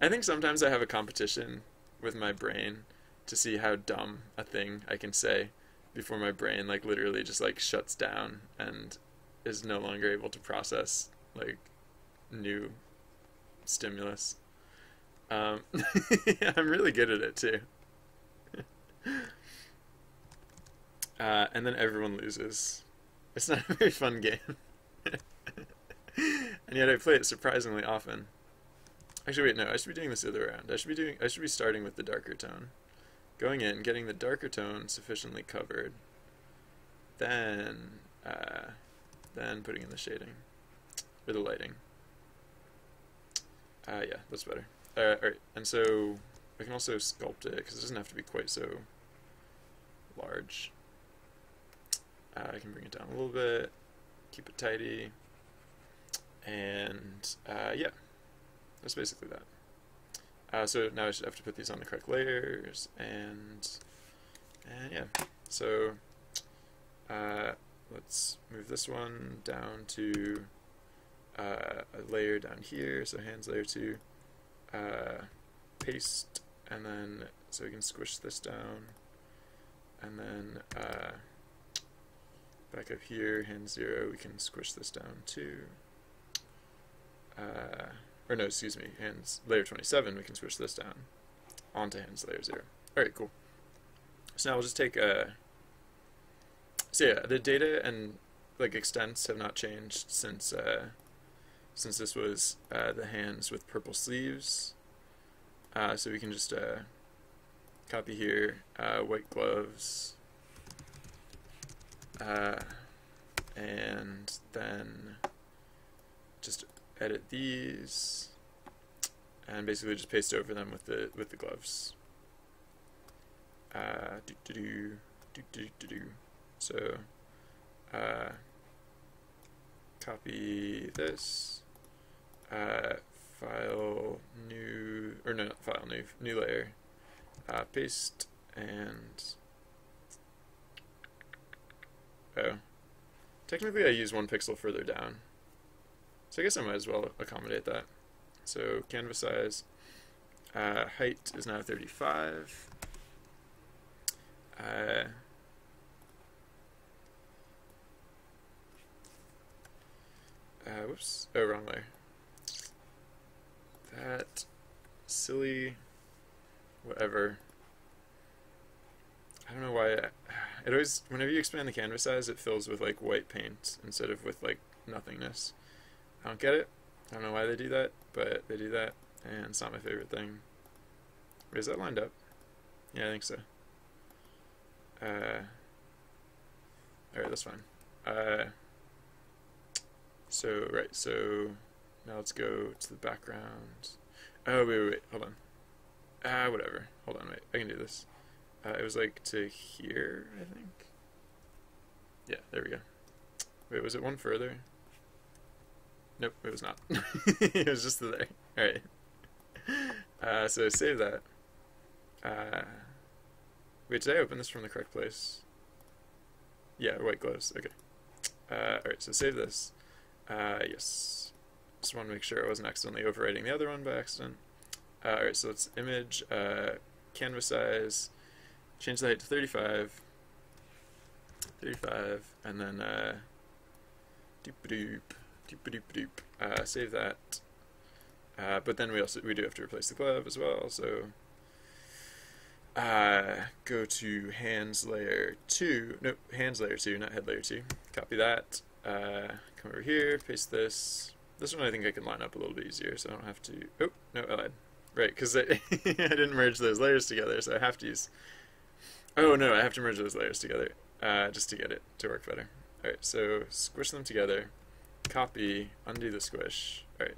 [SPEAKER 1] I think sometimes I have a competition with my brain to see how dumb a thing I can say before my brain like literally just like shuts down and is no longer able to process like new stimulus. Um, I'm really good at it too. Uh, and then everyone loses. It's not a very fun game. and yet I play it surprisingly often. Actually, wait, no, I should be doing this the other round. I should be doing. I should be starting with the darker tone, going in, getting the darker tone sufficiently covered, then, uh, then putting in the shading, or the lighting. Uh, yeah, that's better. Uh, all right, and so I can also sculpt it because it doesn't have to be quite so large. Uh, I can bring it down a little bit, keep it tidy. And uh, yeah, that's basically that. Uh, so now I should have to put these on the correct layers, and and yeah. So uh, let's move this one down to uh, a layer down here. So hands layer two, uh, paste, and then so we can squish this down, and then uh, back up here, hand zero, we can squish this down too uh, or no, excuse me, hands layer 27, we can squish this down onto hands layer 0. Alright, cool. So now we'll just take a, so yeah, the data and like extents have not changed since, uh, since this was uh, the hands with purple sleeves. Uh, so we can just uh, copy here, uh, white gloves, uh, and then just edit these, and basically just paste over them with the with the gloves. Uh, do do do do do do do. So, copy this. Uh, file new or no not file new new layer. Uh, paste and oh, technically I use one pixel further down. So I guess I might as well accommodate that. So canvas size, uh, height is now 35. Uh, uh, whoops, oh, wrong layer. That silly, whatever. I don't know why. It always, whenever you expand the canvas size, it fills with like white paint instead of with like nothingness. I don't get it. I don't know why they do that, but they do that, and it's not my favorite thing. Wait, is that lined up? Yeah, I think so. Uh, Alright, that's fine. Uh, so, right, so now let's go to the background. Oh, wait, wait, wait, hold on. Ah, whatever. Hold on, wait, I can do this. Uh, it was like to here, I think. Yeah, there we go. Wait, was it one further? Nope, it was not. it was just there. Alright. Uh, so save that. Uh, wait, did I open this from the correct place? Yeah, white gloves. Okay. Uh, Alright, so save this. Uh, yes. Just want to make sure I wasn't accidentally overwriting the other one by accident. Uh, Alright, so let's image, uh, canvas size, change the height to 35. 35, and then, uh, doop doop doop doop doop. Uh, save that. Uh, but then we also we do have to replace the glove as well. So uh, go to hands layer two. No, hands layer two, not head layer two. Copy that. Come over here, paste this. This one I think I can line up a little bit easier, so I don't have to. Oh no, I lied. Right, because I, I didn't merge those layers together, so I have to use. Oh no, I have to merge those layers together uh, just to get it to work better. All right, so squish them together copy, undo the squish. Alright.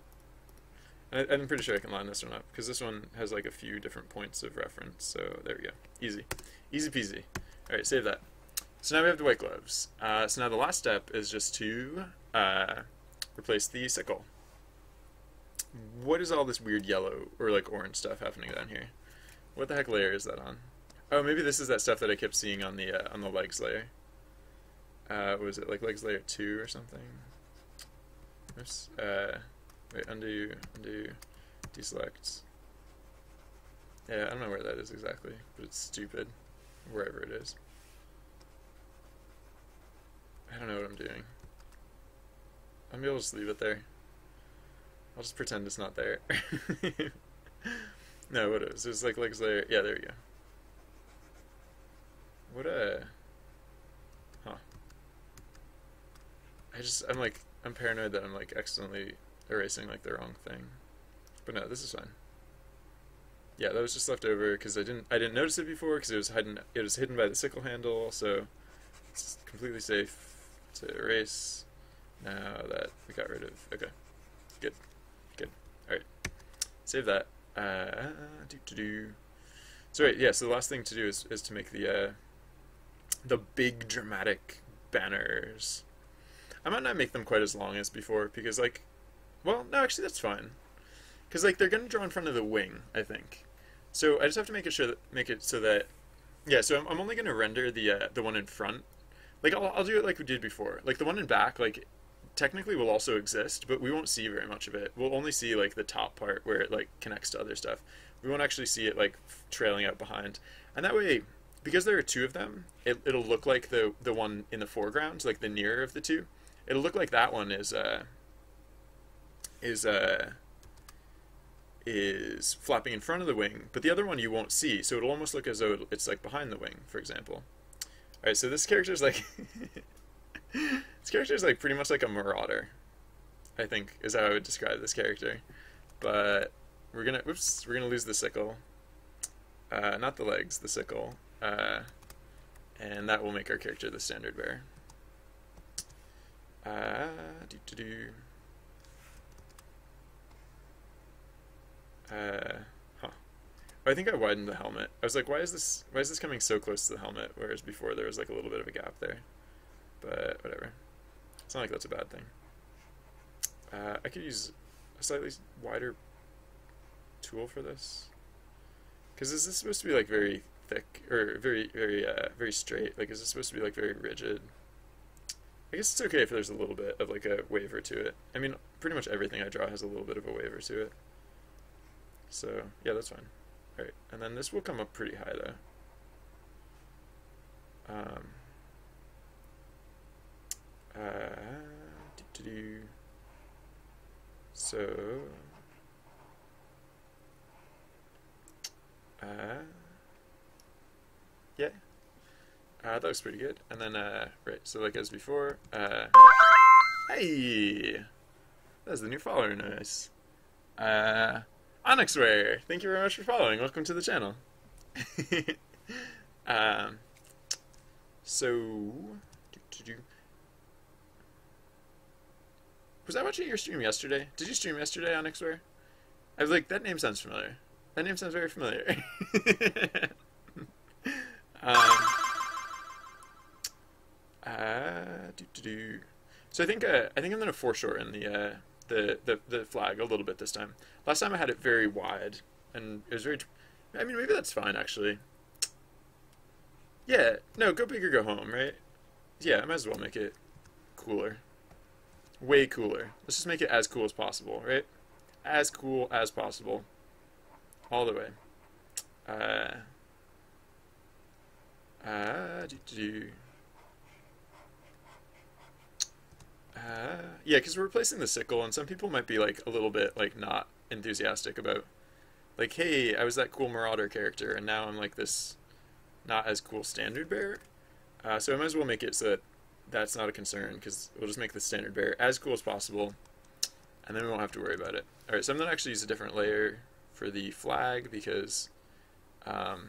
[SPEAKER 1] I'm pretty sure I can line this one up, because this one has like a few different points of reference, so there we go. Easy. Easy peasy. Alright, save that. So now we have the white gloves. Uh, so now the last step is just to uh, replace the sickle. What is all this weird yellow or like orange stuff happening down here? What the heck layer is that on? Oh, maybe this is that stuff that I kept seeing on the uh, on the legs layer. Uh, was it like legs layer two or something? Oops. Uh, wait, undo, undo, deselect. Yeah, I don't know where that is exactly, but it's stupid, wherever it is. I don't know what I'm doing. Able to just leave it there. I'll just pretend it's not there. no, what is? There's like legs there. Yeah, there we go. What a. Huh. I just, I'm like I'm paranoid that I'm like accidentally erasing like the wrong thing. But no, this is fine. Yeah, that was just left over because I didn't I didn't notice it before because it was hidden it was hidden by the sickle handle, so it's completely safe to erase. Now that we got rid of okay, good, good. All right, save that. Uh, do do. So right, yeah. So the last thing to do is is to make the uh, the big dramatic banners. I might not make them quite as long as before because like, well, no, actually that's fine, because like they're gonna draw in front of the wing, I think. So I just have to make it sure that make it so that, yeah. So I'm, I'm only gonna render the uh, the one in front. Like I'll I'll do it like we did before. Like the one in back, like technically will also exist, but we won't see very much of it. We'll only see like the top part where it like connects to other stuff. We won't actually see it like trailing out behind, and that way because there are two of them, it, it'll look like the the one in the foreground, like the nearer of the two it'll look like that one is uh, is uh, is flapping in front of the wing, but the other one you won't see, so it'll almost look as though it's like behind the wing, for example. All right, so this character is like this character is like pretty much like a marauder. I think is how I would describe this character, but we're gonna whoops we're gonna lose the sickle, uh, not the legs, the sickle, uh, and that will make our character the standard bearer. Uh, do, do, do. Uh, huh. I think I widened the helmet. I was like, why is this? Why is this coming so close to the helmet? Whereas before there was like a little bit of a gap there. But whatever. It's not like that's a bad thing. Uh, I could use a slightly wider tool for this. Because is this supposed to be like very thick or very very uh, very straight? Like is this supposed to be like very rigid? I guess it's okay if there's a little bit of like a waver to it. I mean, pretty much everything I draw has a little bit of a waver to it. So yeah, that's fine. All right, and then this will come up pretty high though. Um, do, do, do. So, uh, yeah, uh, that was pretty good. And then, uh, right, so like as before, uh, hey, that's the new follower, nice. Uh, Onyxware, thank you very much for following. Welcome to the channel. um, so. Was I watching your stream yesterday? Did you stream yesterday Onyxware? I was like, that name sounds familiar. That name sounds very familiar. um, uh. So I think uh, I think I'm gonna foreshorten the, uh, the the the flag a little bit this time. Last time I had it very wide, and it was very. I mean, maybe that's fine actually. Yeah, no, go big or go home, right? Yeah, I might as well make it cooler way cooler. Let's just make it as cool as possible, right? As cool as possible. All the way. Uh, uh, do, do. Uh, yeah, because we're replacing the sickle, and some people might be like a little bit like not enthusiastic about, like, hey, I was that cool Marauder character, and now I'm like this not as cool standard bearer. Uh, so I might as well make it so that that's not a concern because we'll just make the standard bear as cool as possible and then we won't have to worry about it. Alright, so I'm going to actually use a different layer for the flag because um,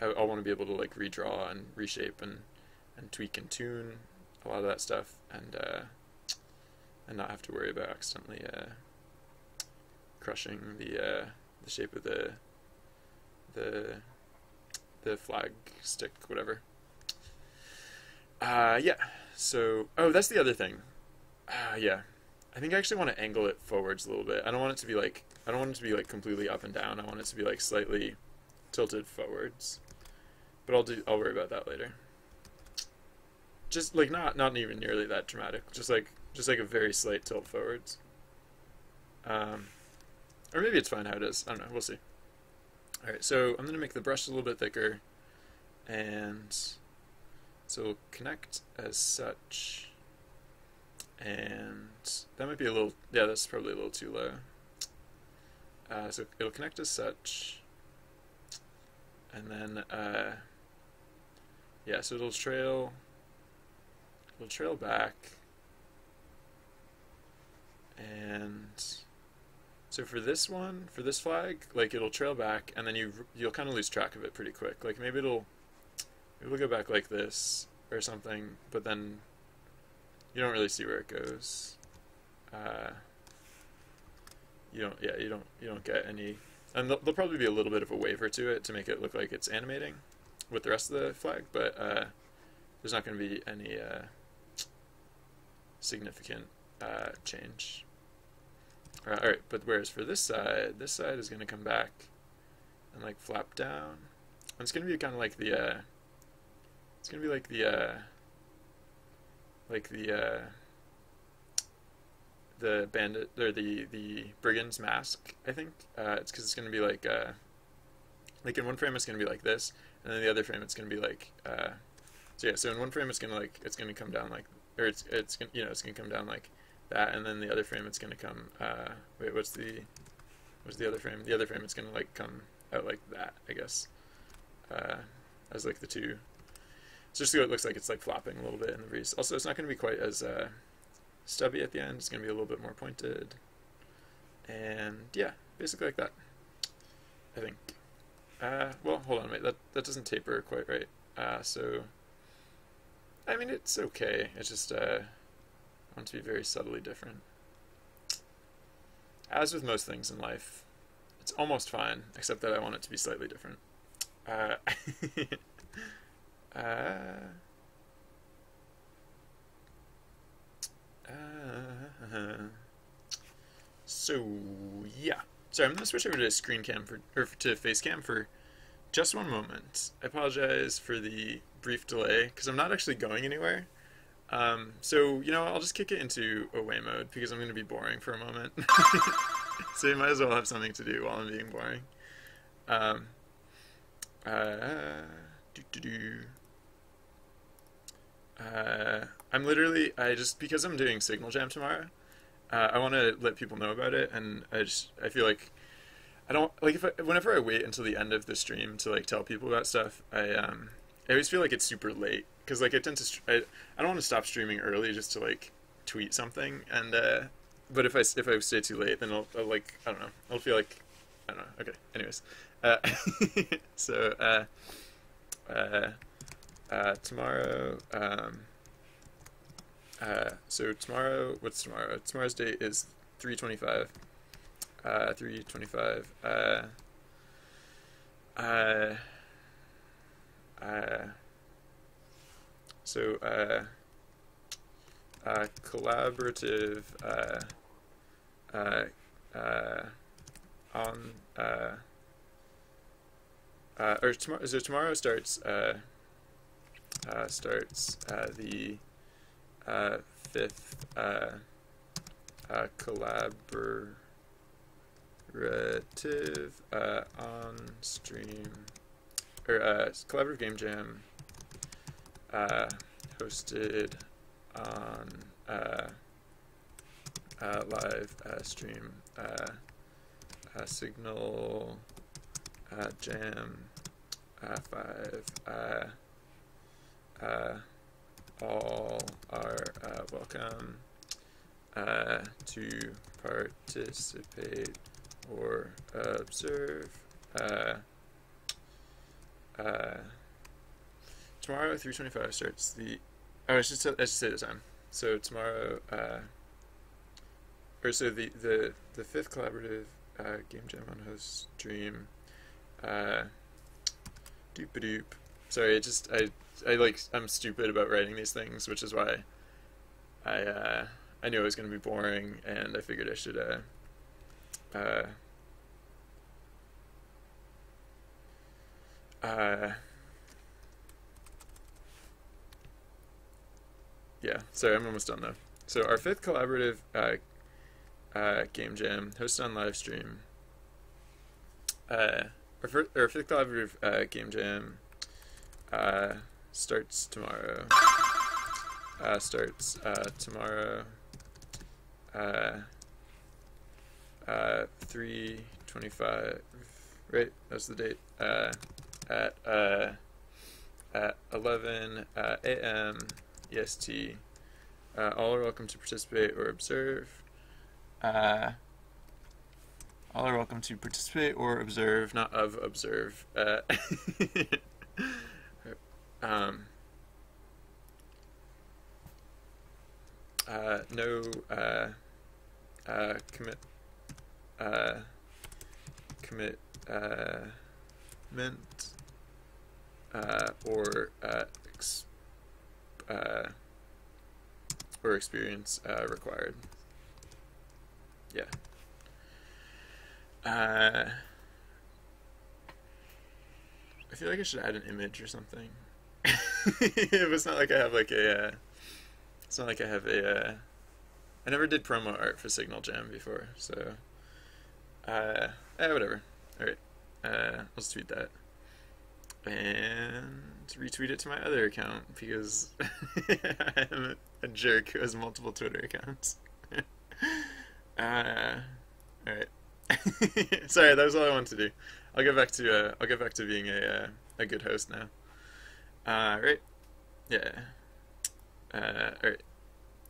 [SPEAKER 1] I, I want to be able to like redraw and reshape and, and tweak and tune a lot of that stuff and uh, and not have to worry about accidentally uh, crushing the uh, the shape of the the the flag stick whatever. Uh, yeah. So, oh, that's the other thing. Uh, yeah. I think I actually want to angle it forwards a little bit. I don't want it to be like I don't want it to be like completely up and down. I want it to be like slightly tilted forwards. But I'll do I'll worry about that later. Just like not not even nearly that dramatic. Just like just like a very slight tilt forwards. Um, or maybe it's fine how it is. I don't know. We'll see. All right. So I'm gonna make the brush a little bit thicker, and so connect as such. And that might be a little, yeah, that's probably a little too low. Uh, so it'll connect as such. And then, uh, yeah, so it'll trail, it'll trail back. And so for this one, for this flag, like it'll trail back and then you, you'll kind of lose track of it pretty quick. Like maybe it'll, we'll go back like this or something, but then you don't really see where it goes. Uh, you don't, yeah, you don't, you don't get any, and there'll, there'll, probably be a little bit of a waver to it to make it look like it's animating with the rest of the flag, but uh, there's not going to be any uh, significant uh, change. all right, but whereas for this side, this side is going to come back and like flap down. And it's going to be kind of like the uh, it's gonna be like the uh, like the uh, the bandit or the the brigand's mask. I think uh, it's because it's gonna be like uh, like in one frame it's gonna be like this, and then the other frame it's gonna be like uh, so yeah. So in one frame it's gonna like it's gonna come down like or it's it's gonna you know it's gonna come down like that, and then the other frame it's gonna come. Uh, wait, what's the what's the other frame? The other frame it's gonna like come out like that, I guess. Uh, as like the two so just so it looks like it's like flopping a little bit in the breeze. Also, it's not going to be quite as uh, stubby at the end. It's going to be a little bit more pointed. And yeah, basically like that. I think. Uh, well, hold on, wait. That that doesn't taper quite right. Uh, so, I mean, it's okay. It's just uh, I want to be very subtly different. As with most things in life, it's almost fine, except that I want it to be slightly different. Uh, uh, uh, so yeah. Sorry, I'm gonna switch over to screen cam for or to face cam for just one moment. I apologize for the brief delay because I'm not actually going anywhere. Um, so you know, I'll just kick it into away mode because I'm going to be boring for a moment. so you might as well have something to do while I'm being boring. Um, uh, do do do. Uh, I'm literally I just because I'm doing Signal Jam tomorrow. Uh, I want to let people know about it, and I just I feel like I don't like if I, whenever I wait until the end of the stream to like tell people about stuff, I um I always feel like it's super late because like I tend to I, I don't want to stop streaming early just to like tweet something and uh but if I if I stay too late then I'll, I'll like I don't know I'll feel like I don't know okay anyways uh so uh uh uh tomorrow um uh so tomorrow what's tomorrow tomorrow's date is 325 uh 325 uh uh uh, so uh, uh, collaborative uh, uh, uh, on uh, uh, or tomorrow. So tomorrow starts uh, uh, starts uh, the uh, fifth uh, uh collaborative uh, on stream or uh, collaborative game jam hosted on live stream signal jam five uh, all are uh, welcome uh, to participate or observe uh, uh, tomorrow, three twenty-five starts the. Oh, I should, should say the time. So tomorrow, uh, or so the the the fifth collaborative game jam on host stream. Doop doop. Sorry, I just I I like I'm stupid about writing these things, which is why I uh, I knew it was gonna be boring, and I figured I should uh, uh, Uh, yeah, sorry, I'm almost done though. So our fifth collaborative uh, uh, game jam hosted on live stream. Uh, our, our fifth collaborative uh, game jam uh, starts tomorrow. Uh, starts uh, tomorrow. Uh, uh, three twenty-five. Right, that's the date. Uh, at uh, at 11 uh, a.m. EST. Uh, all are welcome to participate or observe. Uh, all are welcome to participate or observe, not of observe. Uh, um, uh, no uh, uh, commit uh, commit uh, meant uh, or uh, ex- uh, or experience required. Yeah. Uh, I feel like I should add an image or something. it's not like I have like a. Uh, it's not like I have a. Uh, I never did promo art for Signal Jam before, so. Uh, eh, whatever. All right. Uh, I'll just tweet that and retweet it to my other account because I'm a jerk who has multiple Twitter accounts. uh, all right. Sorry, that was all I wanted to do. I'll get back to uh, I'll get back to being a uh, a good host now. Uh, right? Yeah. Uh.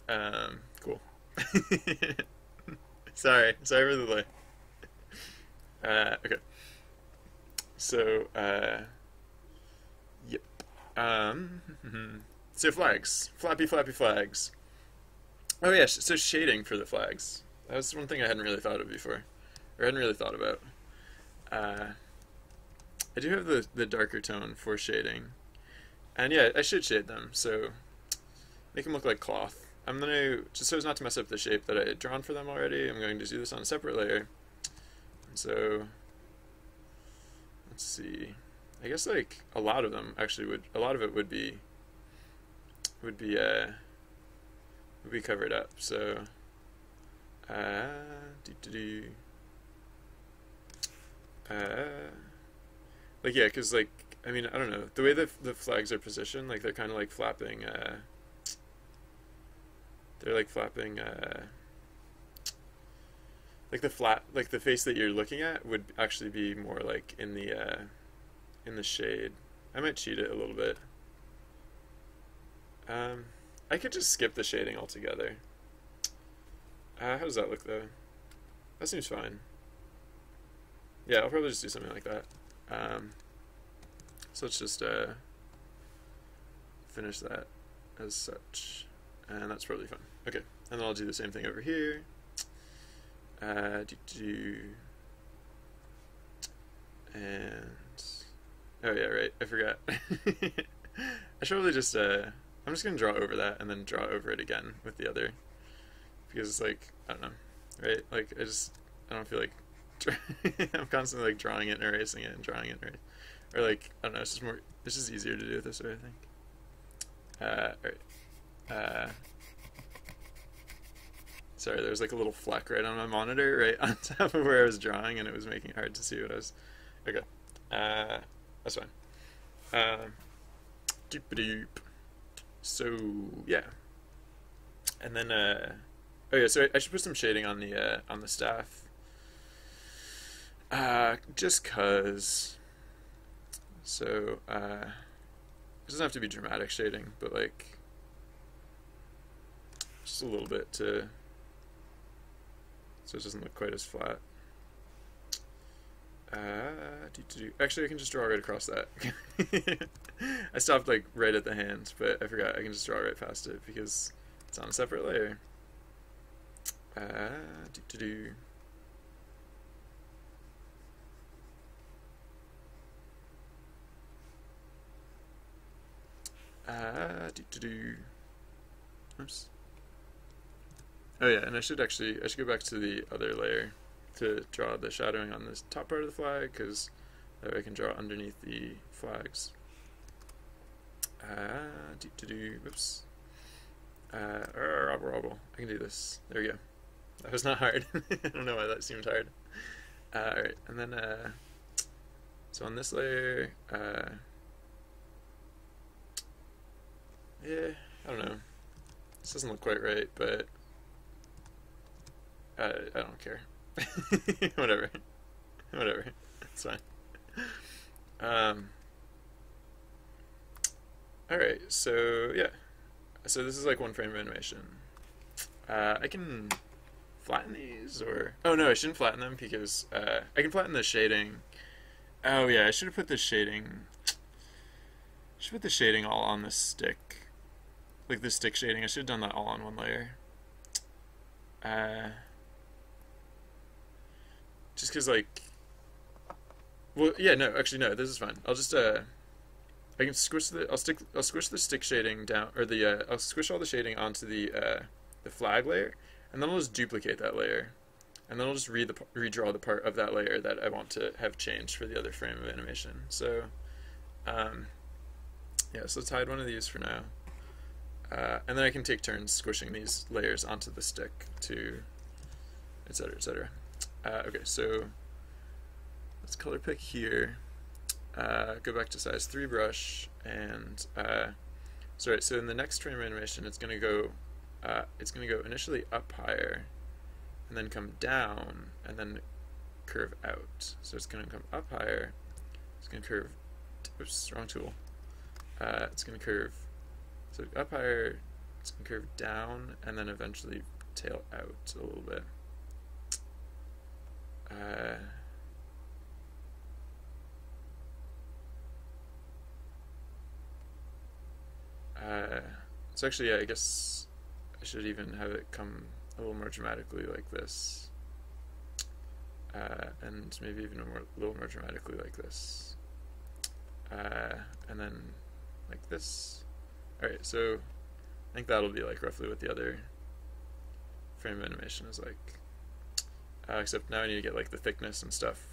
[SPEAKER 1] Um, cool. sorry, sorry for the delay. Uh, okay. So, uh. Yep. Um, so flags, flappy, flappy flags. Oh yeah, so shading for the flags. That was one thing I hadn't really thought of before, or hadn't really thought about. uh, I do have the, the darker tone for shading. And yeah, I should shade them, so make them look like cloth. I'm going to, just so as not to mess up the shape that I had drawn for them already, I'm going to do this on a separate layer. So, let's see. I guess like a lot of them actually would, a lot of it would be, would be, uh, would be covered up. So, uh, do do do. Uh, like yeah, because like I mean I don't know the way that the flags are positioned, like they're kind of like flapping. Uh, they're like flapping. Uh, like the flat, like the face that you're looking at would actually be more like in the uh, in the shade. I might cheat it a little bit. Um, I could just skip the shading altogether. Uh, how does that look though? That seems fine. Yeah, I'll probably just do something like that. Um, so let's just uh, finish that as such. And that's probably fine. Okay, and then I'll do the same thing over here. Uh, do, do, and oh yeah, right. I forgot. I should probably just uh, I'm just gonna draw over that and then draw over it again with the other because it's like I don't know, right? Like I just I don't feel like I'm constantly like drawing it and erasing it and drawing it and or like I don't know. This is more. This is easier to do this way, I think. Uh. Uh, sorry, there was like a little fleck right on my monitor, right on top of where I was drawing, and it was making it hard to see what I was. Okay, uh, that's fine. Um, doop doop. So yeah, and then uh, oh yeah, so I, I should put some shading on the uh, on the staff. Uh, just cause. So, uh, it doesn't have to be dramatic shading, but like, just a little bit to, so it doesn't look quite as flat. Uh, do, do. Actually, I can just draw right across that. I stopped like right at the hand, but I forgot I can just draw right past it because it's on a separate layer. Uh, do, do. Uh, do. Oops. Oh yeah, and I should actually I should go back to the other layer to draw the shadowing on this top part of the flag because that way I can draw underneath the flags. Uh, do, do, do. Whoops. Uh, robble, robble. I can do this. There we go. That was not hard. I don't know why that seemed hard. Uh, Alright, and then, uh, so on this layer, uh, yeah, I don't know. This doesn't look quite right, but I, I don't care. Whatever. Whatever. It's fine. Um, Alright, so yeah. So this is like one frame of animation. Uh, I can flatten these, or... Oh no, I shouldn't flatten them because uh, I can flatten the shading. Oh yeah, I should have put the shading... Should put the shading all on the stick like the stick shading. I should have done that all on one layer. Uh, just because like, well, yeah, no, actually no, this is fine. I'll just uh, I can squish the, I'll stick, I'll squish the stick shading down, or the, uh, I'll squish all the shading onto the uh, the flag layer, and then I'll just duplicate that layer, and then I'll just read the redraw the part of that layer that I want to have changed for the other frame of animation. So, um, yeah, so let's hide one of these for now. Uh, and then I can take turns squishing these layers onto the stick to etc etc. Uh, okay, so let's color pick here. Uh, go back to size 3 brush and uh, sorry, so in the next frame animation it's going to go uh, it's going to go initially up higher and then come down and then curve out. So it's going to come up higher, it's going to curve, oops, wrong tool. Uh, it's going to curve up higher, it's going to curve down and then eventually tail out a little bit. Uh, uh, so actually, yeah, I guess I should even have it come a little more dramatically like this. uh, and maybe even a, more, little more dramatically like this. Uh, and then like this. Alright, so I think that'll be like roughly what the other frame animation is like. Uh, except now I need to get like the thickness and stuff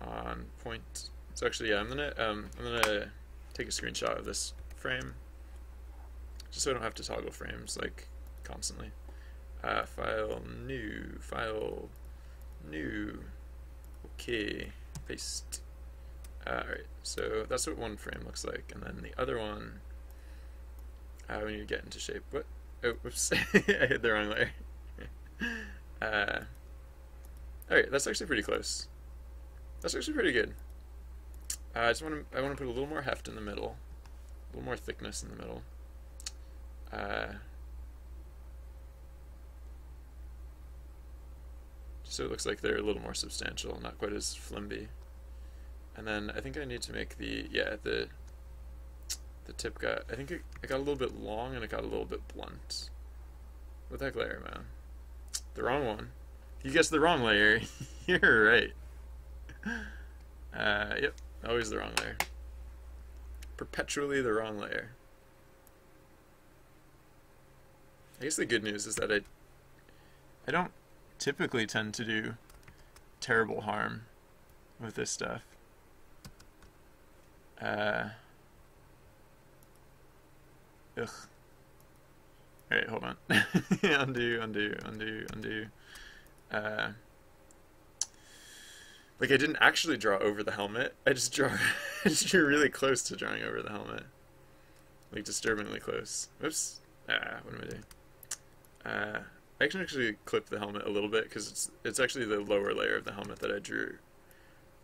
[SPEAKER 1] on point. So actually, yeah, I'm gonna um, I'm gonna take a screenshot of this frame, just so I don't have to toggle frames like constantly. Uh, file new, file new. Okay, paste. Alright, so that's what one frame looks like, and then the other one, uh, we need to get into shape. What? Oh, whoops, I hit the wrong layer. uh, Alright, that's actually pretty close. That's actually pretty good. Uh, I just want to I want to put a little more heft in the middle, a little more thickness in the middle. Uh, so it looks like they're a little more substantial, not quite as flimby. And then I think I need to make the yeah the the tip got I think it, it got a little bit long and it got a little bit blunt. What the heck layer man? The wrong one. You guessed the wrong layer. You're right. Uh, yep, always the wrong layer. Perpetually the wrong layer. I guess the good news is that I I don't typically tend to do terrible harm with this stuff. Uh, ugh. Alright, hold on. undo, undo, undo, undo. Uh, like I didn't actually draw over the helmet. I just draw I just drew really close to drawing over the helmet. Like disturbingly close. Oops. Ah, what am I doing? Uh, I can actually clip the helmet a little bit because it's it's actually the lower layer of the helmet that I drew.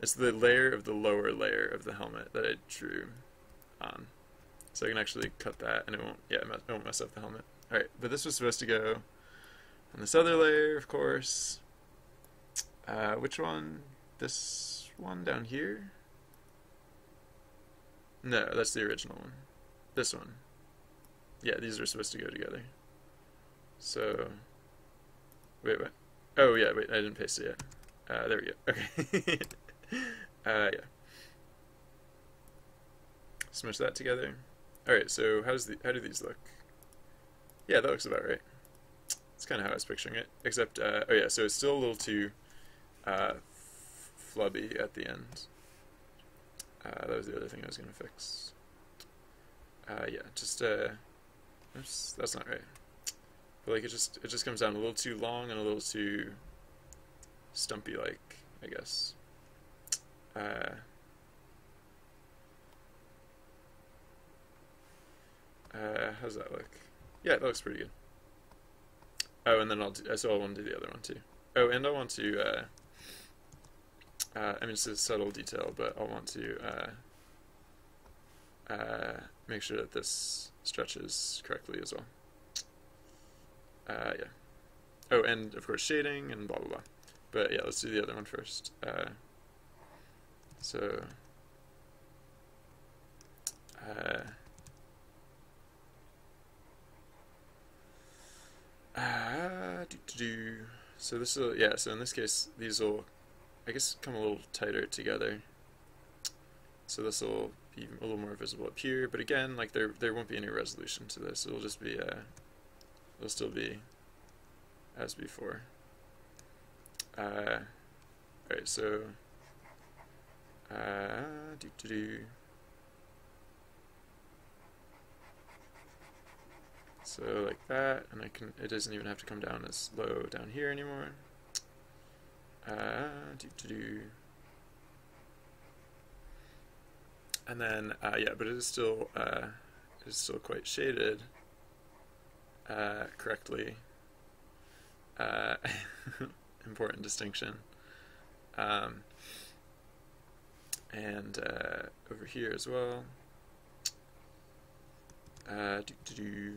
[SPEAKER 1] It's the layer of the lower layer of the helmet that I drew on. So I can actually cut that and it won't yeah, it won't mess up the helmet. Alright, but this was supposed to go on this other layer, of course. Uh, which one? This one down here? No, that's the original one. This one. Yeah, these are supposed to go together. So, wait, wait. Oh yeah, wait, I didn't paste it yet. Uh, there we go. Okay. uh, yeah. Smush that together. All right. So how does the how do these look? Yeah, that looks about right. It's kind of how I was picturing it. Except, uh, oh yeah, so it's still a little too uh, flubby at the end. Uh, that was the other thing I was gonna fix. Uh, yeah, just uh, oops, that's not right. But like it just it just comes down a little too long and a little too stumpy like, I guess. Uh, uh, how's that look? Yeah, that looks pretty good. Oh, and then I'll do, so I want to do the other one too. Oh, and I want to. Uh, uh, I mean, it's a subtle detail, but I want to uh, uh, make sure that this stretches correctly as well. Uh, yeah. Oh, and of course shading and blah blah blah. But yeah, let's do the other one first. So. Uh, uh, do, do. So this will, yeah, so in this case, these will, I guess, come a little tighter together. So this will be a little more visible up here, but again, like there, there won't be any resolution to this. It'll just be, uh, it'll still be as before. Uh, alright, so, uh, do, do, do. So like that, and I can, it doesn't even have to come down as low down here anymore. Uh, do, do, do. And then, uh, yeah, but it is still, uh, it is still quite shaded uh, correctly. Uh, important distinction. Um, and uh, over here as well. Uh, do, do, do.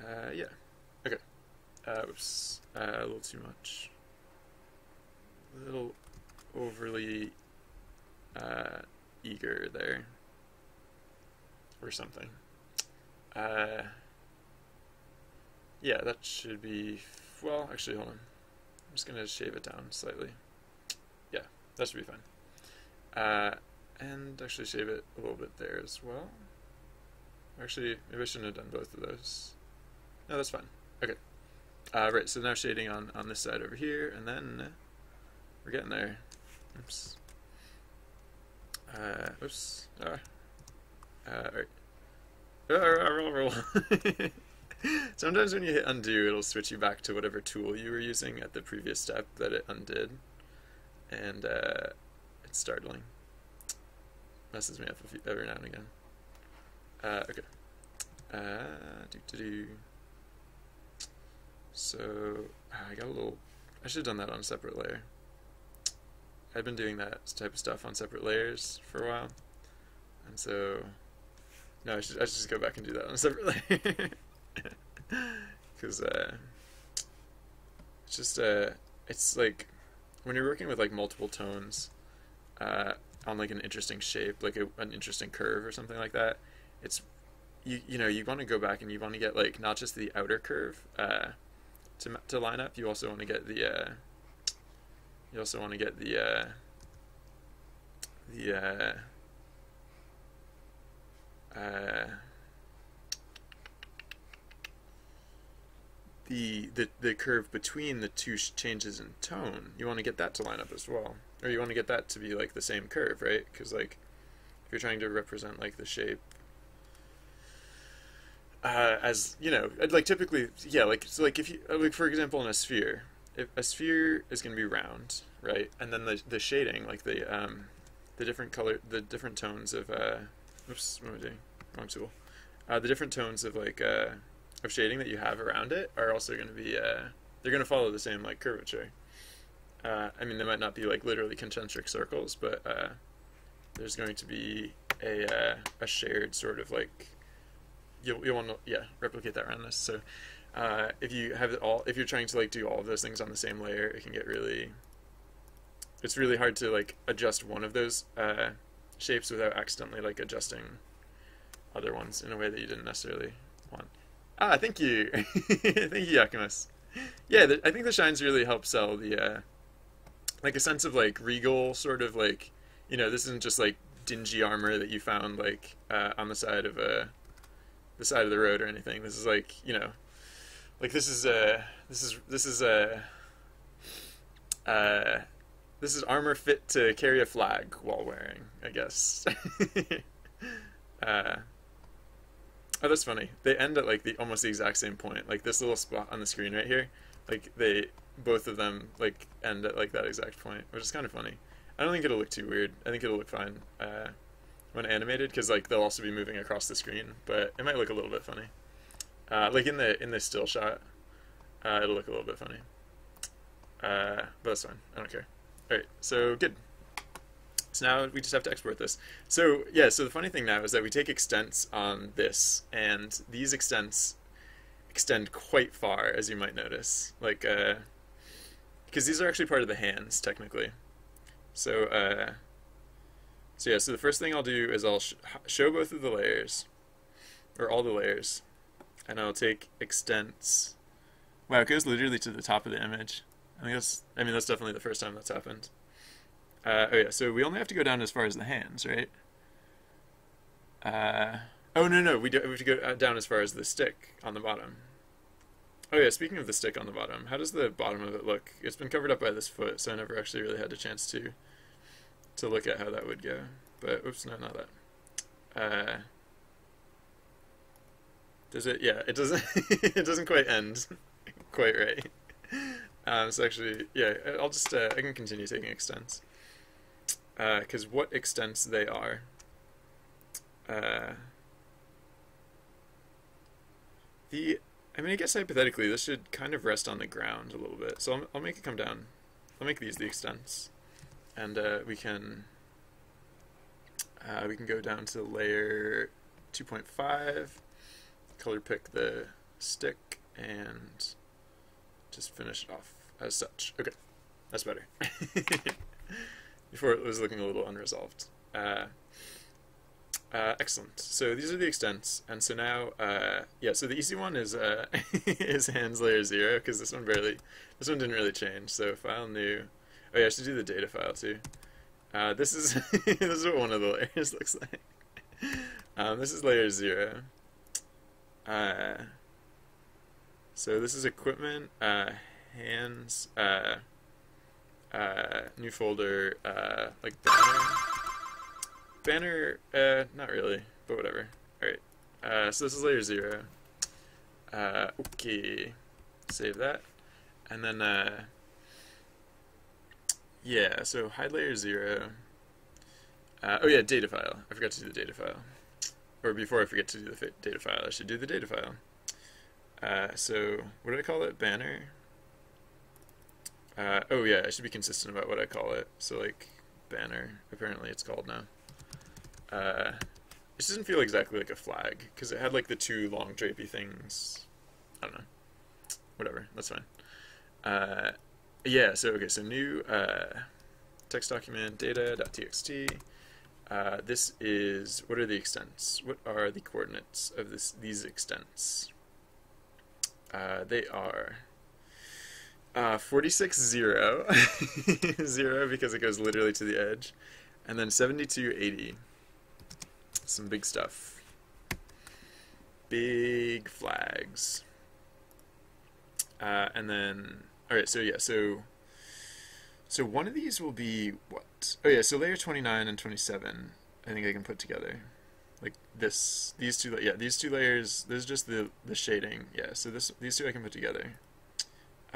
[SPEAKER 1] Uh, yeah. Okay. Uh, oops. Uh, a little too much. A little overly uh, eager there. Or something. Uh, yeah, that should be, well, actually, hold on. I'm just going to shave it down slightly. That should be fine. Uh, and actually shave it a little bit there as well. Actually, maybe I shouldn't have done both of those. No, that's fine. Okay. Uh, right, so now shading on, on this side over here, and then we're getting there. Oops. Uh, oops. Uh, uh, right. Sometimes when you hit undo, it'll switch you back to whatever tool you were using at the previous step that it undid. And uh, it's startling. Messes me up every now and again. Uh, okay. Uh, do do. So I got a little. I should have done that on a separate layer. I've been doing that type of stuff on separate layers for a while, and so no, I should I should just go back and do that on a separate layer because uh, it's just uh, it's like when you're working with like multiple tones uh, on like an interesting shape, like a, an interesting curve or something like that. It's you you know you want to go back and you want to get like not just the outer curve uh, to to line up. You also want to get the uh, you also want to get the uh, the uh, uh, the, the the curve between the two changes in tone. You want to get that to line up as well, or you want to get that to be like the same curve, right? Because like if you're trying to represent like the shape uh, as you know, like typically, yeah, like so, like if you like for example, in a sphere, if a sphere is going to be round, right, and then the the shading, like the um, the different color, the different tones of uh, oops, what am I doing? Wrong tool. Uh, the different tones of like uh, of shading that you have around it are also going to be uh, they're going to follow the same like curvature. Uh, I mean, they might not be like literally concentric circles, but uh, there's going to be a uh, a shared sort of like you'll you'll want to yeah replicate that around this. So uh, if you have it all, if you're trying to like do all of those things on the same layer, it can get really. It's really hard to like adjust one of those uh, shapes without accidentally like adjusting other ones in a way that you didn't necessarily want. Ah, thank you, thank you, Yakimus. Yeah, the, I think the shines really help sell the uh, like a sense of like regal sort of like you know this isn't just like dingy armor that you found like uh, on the side of a the side of the road or anything. This is like you know, like this is uh this is this is uh, uh, this is armor fit to carry a flag while wearing. I guess. uh, oh, that's funny. They end at like the almost the exact same point. Like this little spot on the screen right here. Like they both of them like end at like that exact point, which is kind of funny. I don't think it'll look too weird. I think it'll look fine. Uh, when animated because like they'll also be moving across the screen, but it might look a little bit funny. Uh, like in the in the still shot, uh, it'll look a little bit funny. Uh, but that's fine. I don't care. All right, so good. So now we just have to export this. So yeah, so the funny thing now is that we take extents on this, and these extents extend quite far, as you might notice. Like, because uh, these are actually part of the hands technically. So uh, so yeah, so the first thing I'll do is I'll sh show both of the layers, or all the layers, and I'll take extents. Wow, it goes literally to the top of the image. I think that's, I mean, that's definitely the first time that's happened. Uh, oh yeah, so we only have to go down as far as the hands, right? Uh, oh no, no, we, do, we have to go uh, down as far as the stick on the bottom. Oh yeah, speaking of the stick on the bottom, how does the bottom of it look? It's been covered up by this foot, so I never actually really had a chance to to look at how that would go. But oops, no, not that. Uh, does it? Yeah, it doesn't. it doesn't quite end quite right. Um, so actually, yeah, I'll just uh, I can continue taking extents because uh, what extents they are. Uh, the I mean, I guess hypothetically, this should kind of rest on the ground a little bit. So I'll, I'll make it come down. I'll make these the extents and uh, we can uh, we can go down to layer 2.5 color pick the stick and just finish it off as such okay that's better before it was looking a little unresolved uh, Uh, excellent. So these are the extents, and so now, uh, yeah. So the easy one is uh, is hands layer zero because this one barely, this one didn't really change. So file new. Oh yeah, I should do the data file too. Uh, this is this is what one of the layers looks like. Um, this is layer zero. Uh, so this is equipment, uh, hands, uh, uh, new folder, uh, like banner. Banner, uh, not really, but whatever. Alright, uh, so this is layer zero. Uh, okay, save that. And then, uh, yeah, so hide layer zero. Uh, oh yeah, data file. I forgot to do the data file. Or before I forget to do the data file, I should do the data file. Uh, so, what do I call it? Banner? Uh, oh yeah, I should be consistent about what I call it. So like, banner, apparently it's called now. Uh, this doesn't feel exactly like a flag, because it had like the two long drapey things. I don't know. Whatever, that's fine. Uh, yeah, so okay, so new uh, text document data.txt. Uh, this is what are the extents? What are the coordinates of this these extents? Uh, they are uh, 46 0, 0 because it goes literally to the edge, and then 72 80. Some big stuff. Big flags. Uh, and then, alright, so yeah, so so one of these will be what? Oh yeah, so layer 29 and 27, I think I can put together. Like this, these two, yeah, these two layers, there's just the, the shading, yeah, so this these two I can put together.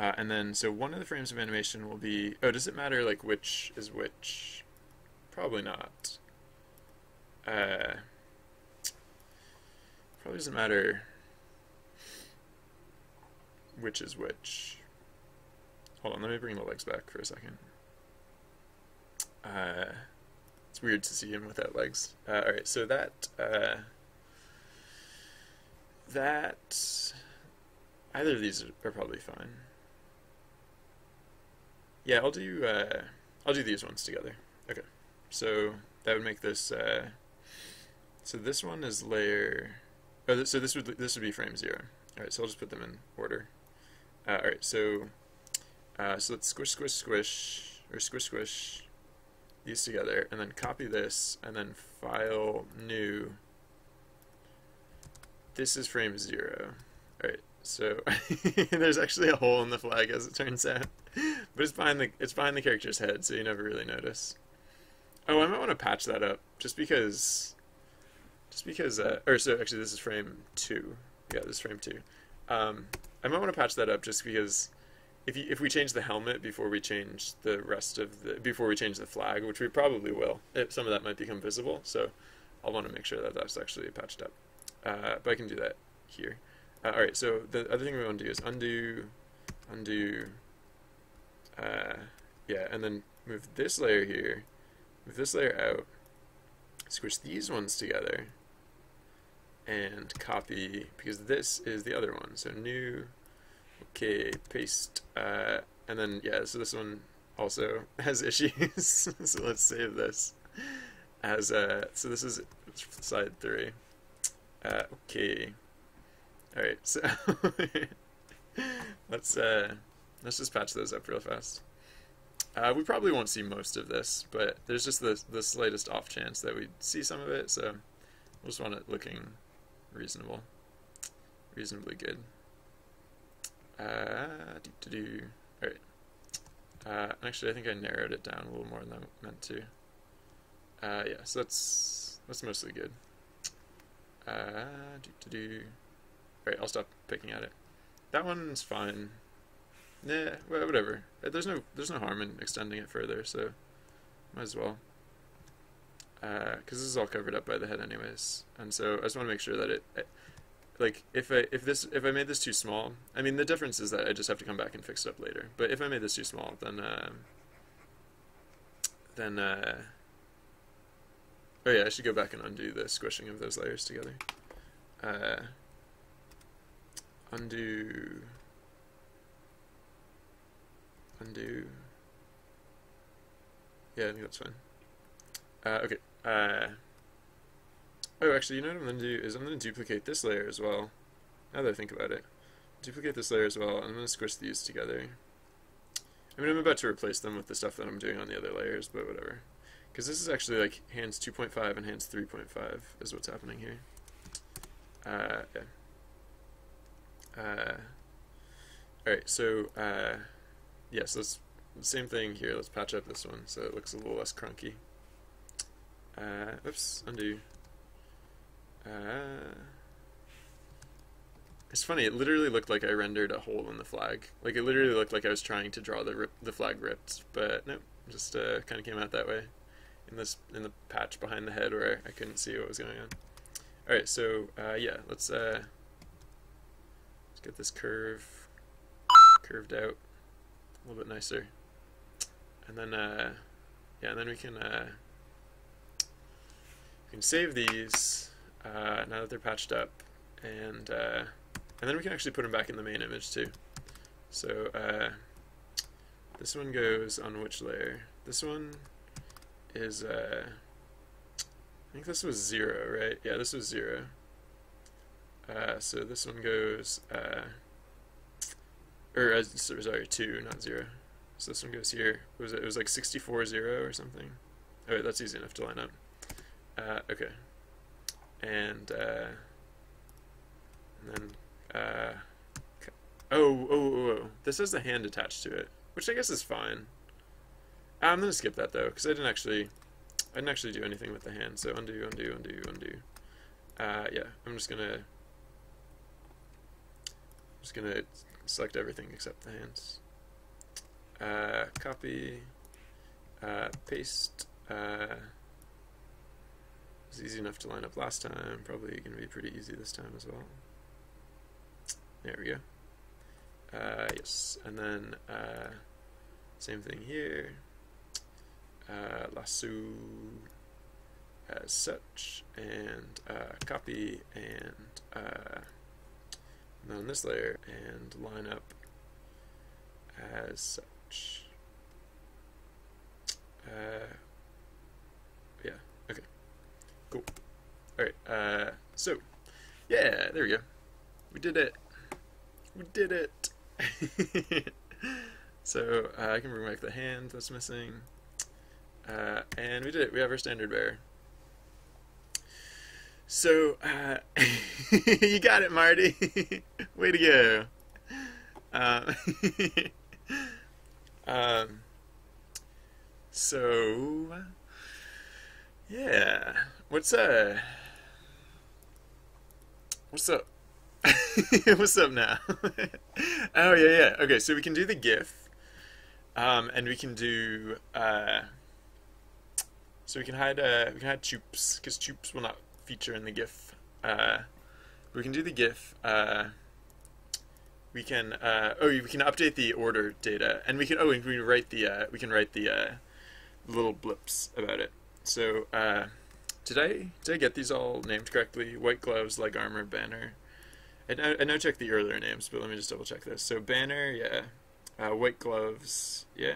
[SPEAKER 1] Uh, and then, so one of the frames of animation will be, oh, does it matter, like, which is which? Probably not. Uh, probably doesn't matter which is which. Hold on, let me bring the legs back for a second. Uh, it's weird to see him without legs. Uh, Alright, so that, uh, that, either of these are probably fine. Yeah, I'll do, uh, I'll do these ones together. Okay, so that would make this, uh, so this one is layer, oh, so this would, this would be frame zero. Alright, so I'll just put them in order. Uh, Alright, so, uh, so let's squish, squish, squish, or squish, squish these together, and then copy this, and then file new. This is frame zero. Alright, so there's actually a hole in the flag as it turns out. But it's behind the it's behind the character's head, so you never really notice. Oh, I might want to patch that up just because just because uh, or so actually this is frame two. Yeah, this is frame two. Um, I might want to patch that up just because if you, if we change the helmet before we change the rest of the before we change the flag, which we probably will, it, some of that might become visible. So I'll want to make sure that that's actually patched up. Uh, but I can do that here. Uh, all right. So the other thing we want to do is undo, undo. Uh, yeah, and then move this layer here, move this layer out, squish these ones together, and copy because this is the other one. So new Okay, paste. Uh, and then, yeah, so this one also has issues. so let's save this. As, uh, so this is side three. Uh, okay. Alright, so let's, uh, let's just patch those up real fast. Uh, we probably won't see most of this, but there's just the, the slightest off chance that we see some of it, so we'll just want it looking reasonable. Reasonably good. Uh, do. Alright. Uh, actually, I think I narrowed it down a little more than I meant to. Uh, yeah, so that's that's mostly good. Uh, do, do, do. Alright, I'll stop picking at it. That one's fine. Well, whatever. Uh, there's no there's no harm in extending it further, so might as well. Because uh, this is all covered up by the head anyways, and so I just want to make sure that it, it like if I if this if I made this too small, I mean the difference is that I just have to come back and fix it up later. But if I made this too small, then uh, then uh, oh yeah, I should go back and undo the squishing of those layers together. Uh, undo, undo. Yeah, I think that's fine. Uh, okay. Uh, Oh, actually, you know what I'm going to do is I'm going to duplicate this layer as well. Now that I think about it. Duplicate this layer as well, and I'm going to squish these together. I mean, I'm about to replace them with the stuff that I'm doing on the other layers, but whatever. Because this is actually like hands 2.5 and hands 3.5 is what's happening here. Uh, yeah. Uh, Alright, so, uh, yes, let's, same thing here. Let's patch up this one so it looks a little less crunky. Uh, oops, undo. Uh, it's funny. It literally looked like I rendered a hole in the flag. Like it literally looked like I was trying to draw the the flag ripped, but nope, just uh, kind of came out that way. In this in the patch behind the head where I couldn't see what was going on. All right, so uh, yeah, let's uh, let's get this curve curved out a little bit nicer, and then uh, yeah, and then we can uh, we can save these uh, now that they're patched up, and uh, and then we can actually put them back in the main image too. So uh, this one goes on which layer? This one is uh, I think this was zero, right? Yeah, this was zero. Uh, so this one goes, uh, or uh, sorry, two, not zero. So this one goes here. It was it was like sixty four zero or something? Oh, wait, that's easy enough to line up. Uh, okay and uh, and then uh, oh, oh, oh, oh, this has the hand attached to it, which I guess is fine. I'm gonna skip that though, because I didn't actually, I didn't actually do anything with the hand. So undo, undo, undo, undo. Uh, yeah, I'm just gonna, just gonna select everything except the hands. Uh, copy, uh, paste. Uh, was easy enough to line up last time, probably going to be pretty easy this time as well. There we go. Uh, yes, and then uh, same thing here. Uh, lasso as such, and uh, copy, and, uh, on this layer, and line up as such. Uh, yeah, okay, Cool. Alright, uh, so, yeah, there we go. We did it. We did it. so, uh, I can bring back the hand that's missing. Uh, and we did it. We have our standard bearer. So, uh, you got it, Marty. Way to go. Uh, um, so, yeah. What's uh What's up? What's up now? oh yeah, yeah. Okay, so we can do the GIF. Um, and we can do uh so we can hide uh we can hide choops, because choops will not feature in the GIF. Uh we can do the GIF, uh we can uh oh we can update the order data and we can oh we can write the uh we can write the uh little blips about it. So uh did I did I get these all named correctly? White gloves, leg armor, banner. I know, I know check the earlier names, but let me just double check this. So banner, yeah. White gloves, yeah.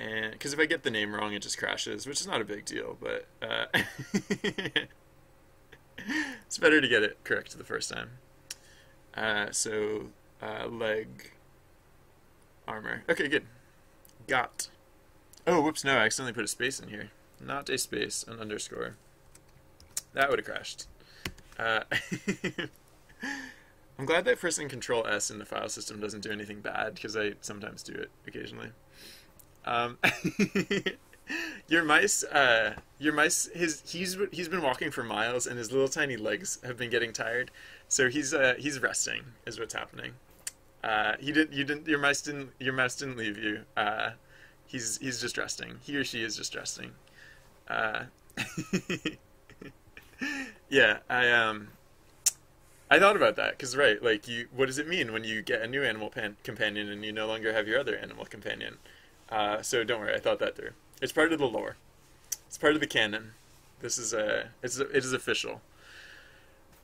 [SPEAKER 1] And because if I get the name wrong, it just crashes, which is not a big deal. But uh, it's better to get it correct the first time. Uh, so uh, leg armor. Okay, good. Got. Oh, whoops! No, I accidentally put a space in here not a space, an underscore. That would have crashed. Uh, I'm glad that pressing Control S in the file system doesn't do anything bad because I sometimes do it occasionally. Um, your mice, uh, your mice, his he's he's been walking for miles and his little tiny legs have been getting tired, so he's uh, he's resting is what's happening. Uh, he didn't you didn't your mice didn't your mouse didn't leave you. Uh, he's he's just resting. He or she is just resting. Uh, yeah, I um, I thought about that because right, like you, what does it mean when you get a new animal pan- companion and you no longer have your other animal companion? Uh, so don't worry, I thought that through. It's part of the lore. It's part of the canon. This is a, it's a, it is official.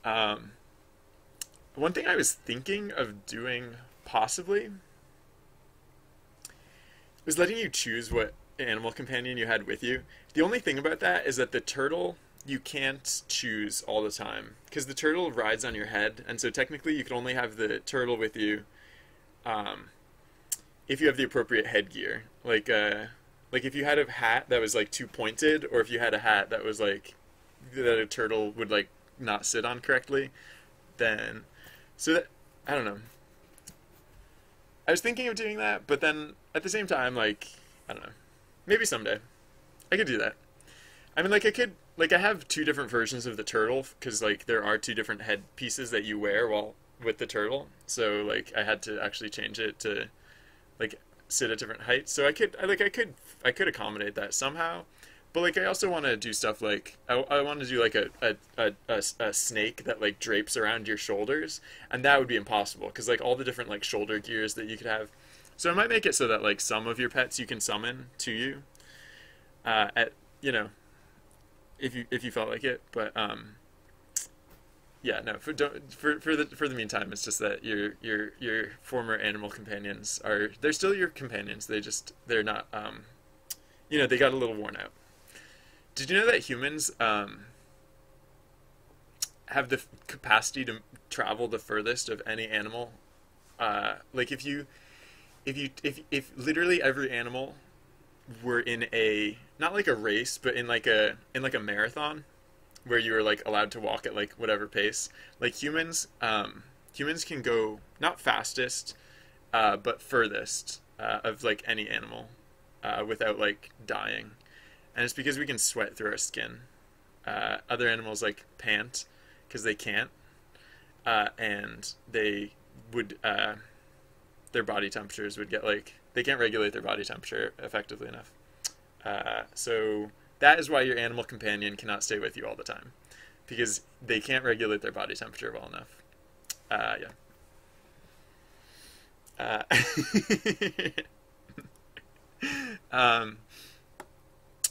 [SPEAKER 1] Um, one thing I was thinking of doing possibly was letting you choose what animal companion you had with you. The only thing about that is that the turtle you can't choose all the time because the turtle rides on your head, and so technically you can only have the turtle with you, um, if you have the appropriate headgear. Like uh, like if you had a hat that was like too pointed, or if you had a hat that was like that a turtle would like not sit on correctly, then so that I don't know. I was thinking of doing that, but then at the same time, like I don't know, maybe someday I could do that. I mean, like I could, like I have two different versions of the turtle because like there are two different head pieces that you wear while with the turtle. So like I had to actually change it to like sit at different heights. So I could, I, like I could, I could accommodate that somehow. But like I also want to do stuff like I, I want to do like a, a, a, a, a snake that like drapes around your shoulders, and that would be impossible because like all the different like shoulder gears that you could have. So I might make it so that like some of your pets you can summon to you. Uh, at you know if you if you felt like it. But um, yeah, no. For don't for for the for the meantime, it's just that your your your former animal companions are they're still your companions. They just they're not um, you know, they got a little worn out. Did you know that humans um have the capacity to travel the furthest of any animal? Uh, like if you if you if if literally every animal were in a not like a race, but in like a in like a marathon where you were like allowed to walk at like whatever pace. Like humans, um, humans can go not fastest, uh, but furthest uh, of like any animal uh, without like dying, and it's because we can sweat through our skin. Uh, other animals like pant because they can't, uh, and they would uh, their body temperatures would get like they can't regulate their body temperature effectively enough. Uh, so that is why your animal companion cannot stay with you all the time, because they can't regulate their body temperature well enough. Uh, yeah. Uh, um,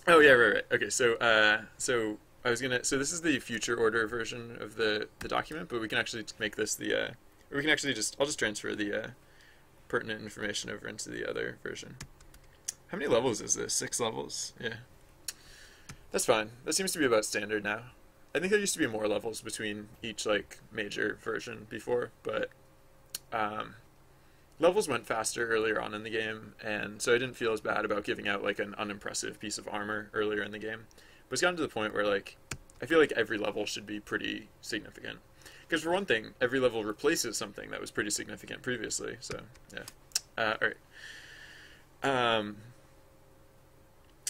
[SPEAKER 1] oh yeah, right, right. Okay, so uh, so I was gonna. So this is the future order version of the the document, but we can actually make this the. Uh, we can actually just. I'll just transfer the uh, pertinent information over into the other version. How many levels is this? Six levels? Yeah. That's fine. That seems to be about standard now. I think there used to be more levels between each like major version before, but um, levels went faster earlier on in the game, and so I didn't feel as bad about giving out like an unimpressive piece of armor earlier in the game. But it's gotten to the point where like I feel like every level should be pretty significant. Because for one thing, every level replaces something that was pretty significant previously. So yeah. Uh, all right. Um,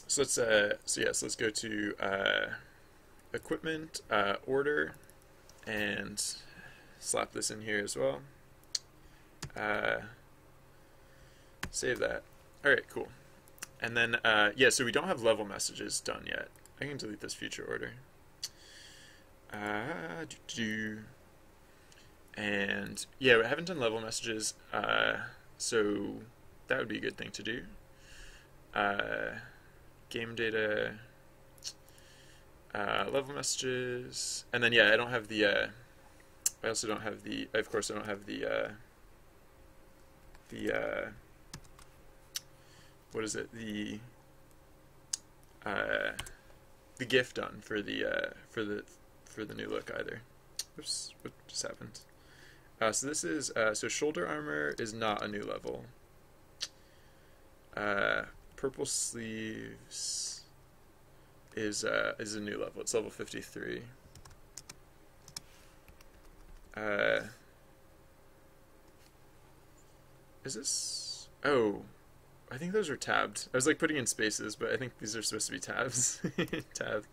[SPEAKER 1] so let's uh, so yes, let's go to uh, equipment uh, order and slap this in here as well. Uh, save that. All right, cool. And then uh, yeah, so we don't have level messages done yet. I can delete this future order. Uh, do, do. And yeah, we haven't done level messages, uh, so that would be a good thing to do. Uh, game data, uh, level messages, and then yeah, I don't have the. Uh, I also don't have the. Of course, I don't have the. Uh, the. Uh, what is it? The. Uh, the gift done for the uh, for the for the new look either. Oops, what just happened? Uh, so this is uh, so shoulder armor is not a new level. Purple sleeves is uh, is a new level. It's level fifty three. Uh, is this? Oh, I think those are tabbed. I was like putting in spaces, but I think these are supposed to be tabs. Tab.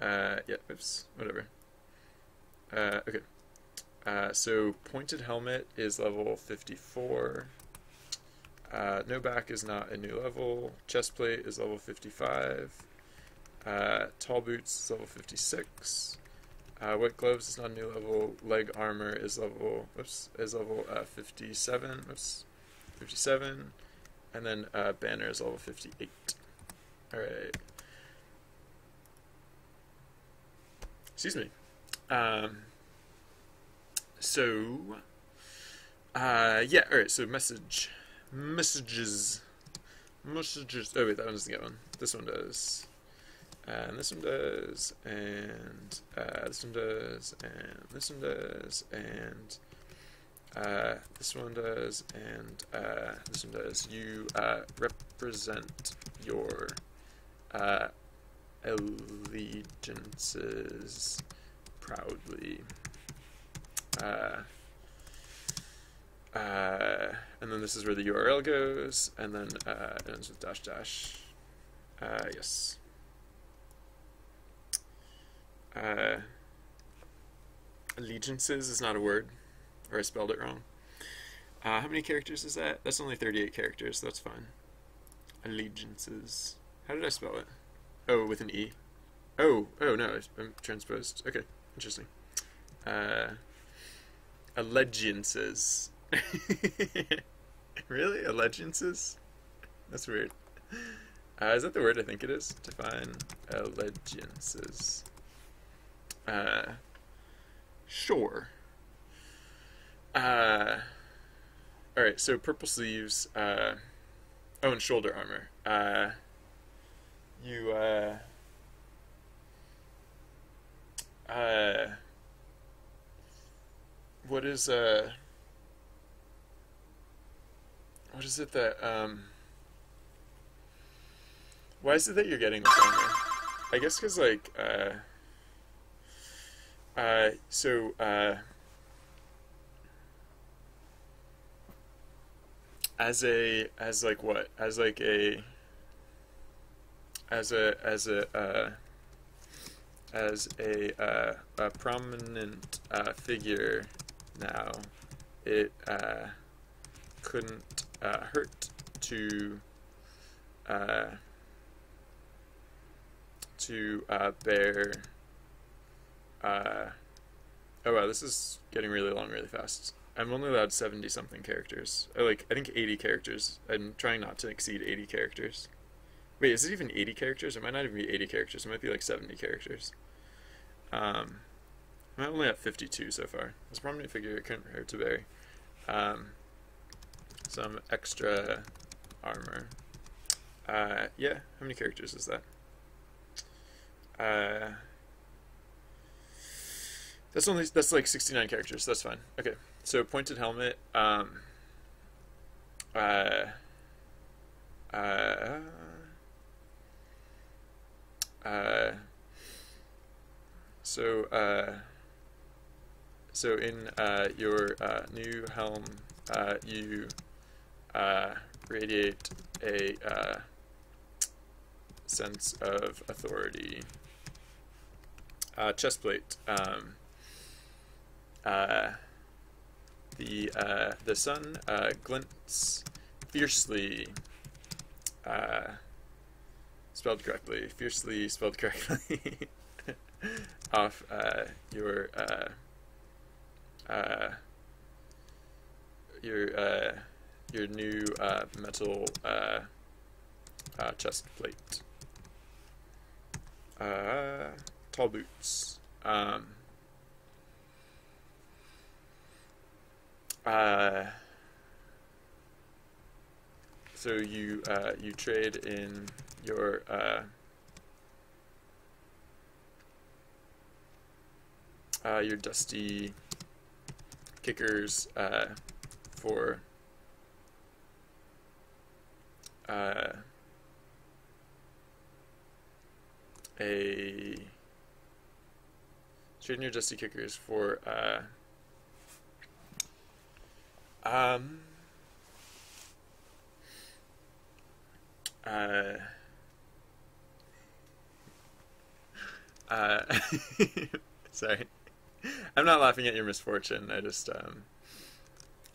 [SPEAKER 1] Uh, yeah. Oops. Whatever. Uh, okay. Uh, so pointed helmet is level 54. Uh, no back is not a new level. Chest plate is level 55. Uh, tall boots is level 56. Uh, white gloves is not a new level. Leg armor is level oops is level uh, 57. Oops, 57. And then uh, banner is level 58. All right. Excuse me. Um, so, uh, yeah, alright, so message. Messages. Messages. Oh, wait, that one doesn't get one. This one does. and this one does, and uh, this one does, and this one does, and uh, this one does, and uh, this one does. You uh, represent your uh, allegiances proudly. Uh, and then this is where the URL goes, and then uh, it ends with dash dash. Uh, yes. Uh, allegiances is not a word, or I spelled it wrong. Uh, how many characters is that? That's only 38 characters, that's fine. Allegiances. How did I spell it? Oh, with an E. Oh, oh no, I'm transposed. Okay, interesting. Uh, allegiances. really? Allegiances? That's weird. Uh, is that the word I think it is? Define allegiances. Uh, sure. Uh, Alright, so purple sleeves. Uh, oh, and shoulder armor. Uh, you, uh, uh, what is, uh, what is it that, um, why is it that you're getting this armor? I guess because, like, uh, uh, so, uh, as a, as like what? As like a, as a, as a, uh, as a, uh, a prominent, uh, figure now, it, uh, couldn't, uh, hurt to, uh, to, uh, bear, uh, oh wow, this is getting really long really fast. I'm only allowed 70 something characters. Or like, I think 80 characters. I'm trying not to exceed 80 characters. Wait, is it even 80 characters? It might not even be 80 characters. It might be like 70 characters. Um, I'm only at 52 so far. That's a prominent figure. It couldn't hurt to bear. Um, some extra armor. Uh, yeah, how many characters is that? Uh, that's only that's like 69 characters. That's fine. Okay. So pointed helmet. Um, uh, uh, uh, so uh, so in uh, your uh, new helm, uh, you uh, radiate a uh, sense of authority. Uh, chestplate. Um, uh, the uh, the sun uh, glints fiercely. Uh, spelled correctly, fiercely spelled correctly, off uh, your your uh, your new uh, metal uh, uh, chest plate. Uh, tall boots. Um, uh, so you uh, you trade in your your dusty kickers for uh, a your dusty kickers for uh, um uh uh sorry. I'm not laughing at your misfortune. I just um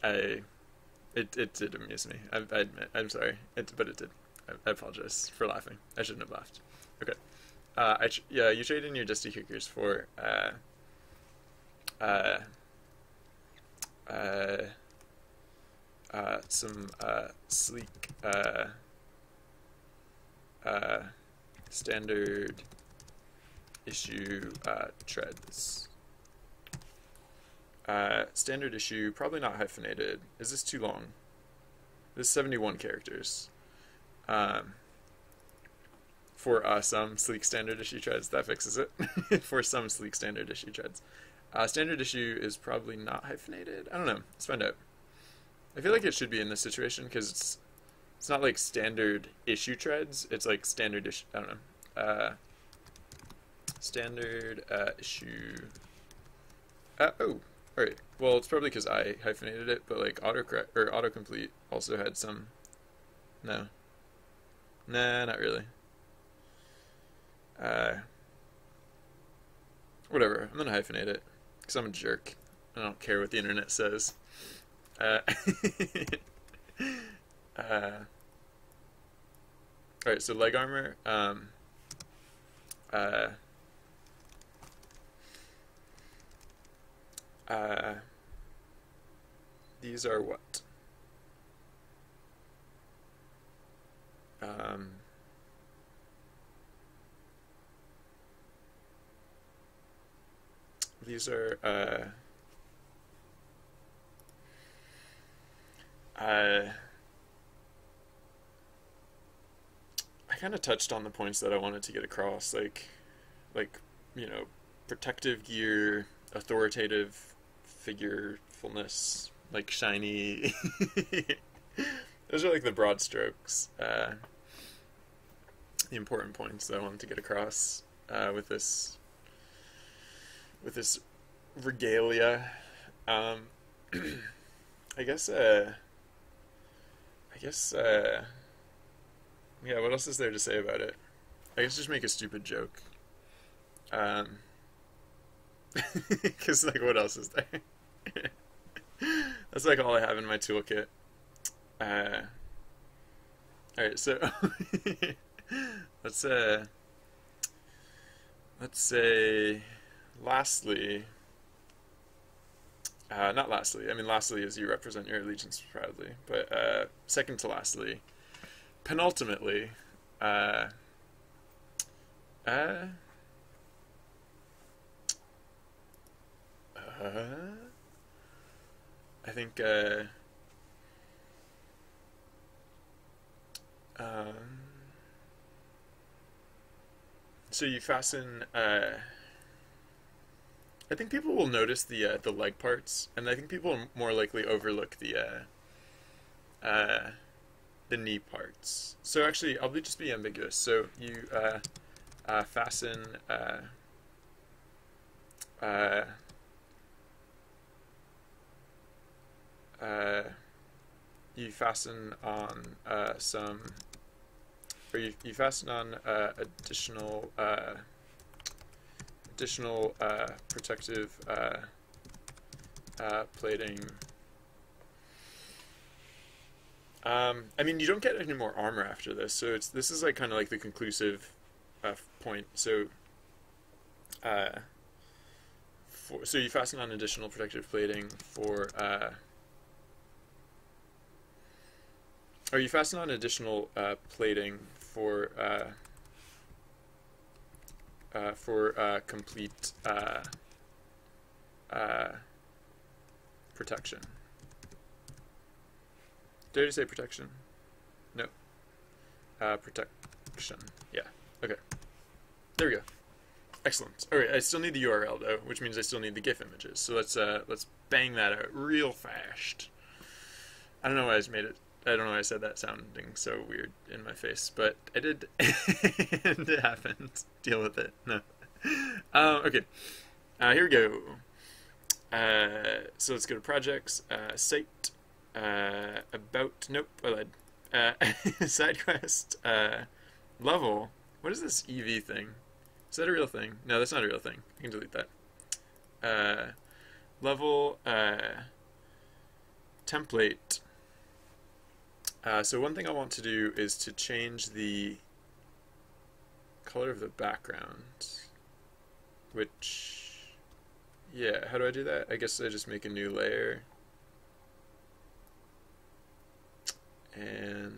[SPEAKER 1] I it it did amuse me. I, I admit I'm sorry. It but it did. I, I apologize for laughing. I shouldn't have laughed. Okay. Uh I tr- yeah you trade in your dusty kickers for uh uh uh uh, some uh, sleek uh, uh, standard issue uh, treads. Uh, standard issue, probably not hyphenated. Is this too long? This is 71 characters. Um, for uh, some sleek standard issue treads, that fixes it. for some sleek standard issue treads. Uh, standard issue is probably not hyphenated. I don't know. Let's find out. I feel like it should be in this situation because it's it's not like standard issue treads. It's like standard issue. I don't know. Uh, standard uh, issue. Uh, oh, all right. Well, it's probably because I hyphenated it, but like autocorrect or autocomplete also had some. No. Nah, not really. Uh, whatever. I'm gonna hyphenate it because I'm a jerk. I don't care what the internet says. Uh, uh, all right. So leg armor. Um, uh, uh, these are what? Um, these are uh, uh, I kind of touched on the points that I wanted to get across, like, like you know, protective gear, authoritative figurefulness, like shiny. Those are like the broad strokes, uh, the important points that I wanted to get across uh, with this with this regalia. Um, I guess. Uh, I guess. Uh, yeah. What else is there to say about it? I guess just make a stupid joke. Um, because like, what else is there? That's like all I have in my toolkit. Uh, all right, so let's uh, let's say, lastly, uh, not lastly. I mean, lastly is you represent your allegiance proudly, but uh, second to lastly, penultimately, uh, uh, uh, I think. Uh, um, so you fasten. Uh, I think people will notice the uh, the leg parts, and I think people more likely overlook the uh, uh, the knee parts. So actually, I'll just be ambiguous. So you uh, uh, fasten. Uh, you fasten on uh, some, or you, you fasten on uh, additional uh, additional uh, protective uh, plating. Um, I mean, you don't get any more armor after this, so it's this is like kind of like the conclusive point. So, for, so you fasten on additional protective plating for, uh, or you fasten on additional uh, plating for uh, uh, for uh, complete uh, uh, protection. Did I say protection? No. Protection. Yeah. Okay. There we go. Excellent. All right. I still need the URL though, which means I still need the GIF images. So let's let's bang that out real fast. I don't know why I just made it. I don't know why I said that sounding so weird in my face, but I did, and it happened. Deal with it. No. Um, okay. Uh, here we go. Uh, so let's go to projects, uh, site, uh, about, nope, I lied. Uh, SideQuest, uh, level. What is this EV thing? Is that a real thing? No, that's not a real thing. I can delete that. Level, template. Uh, so one thing I want to do is to change the color of the background, which, yeah, how do I do that? I guess I just make a new layer. And,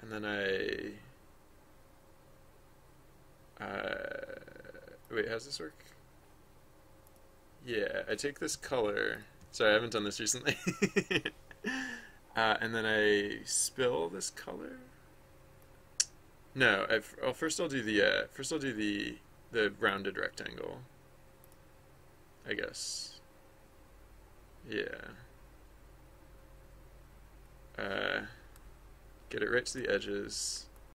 [SPEAKER 1] and then I, uh, wait, how's this work? Yeah, I take this color, sorry, I haven't done this recently. uh, and then I spill this color. No, I've, well, first I'll do the uh, first I'll do the the rounded rectangle. I guess. Yeah. Uh, get it right to the edges.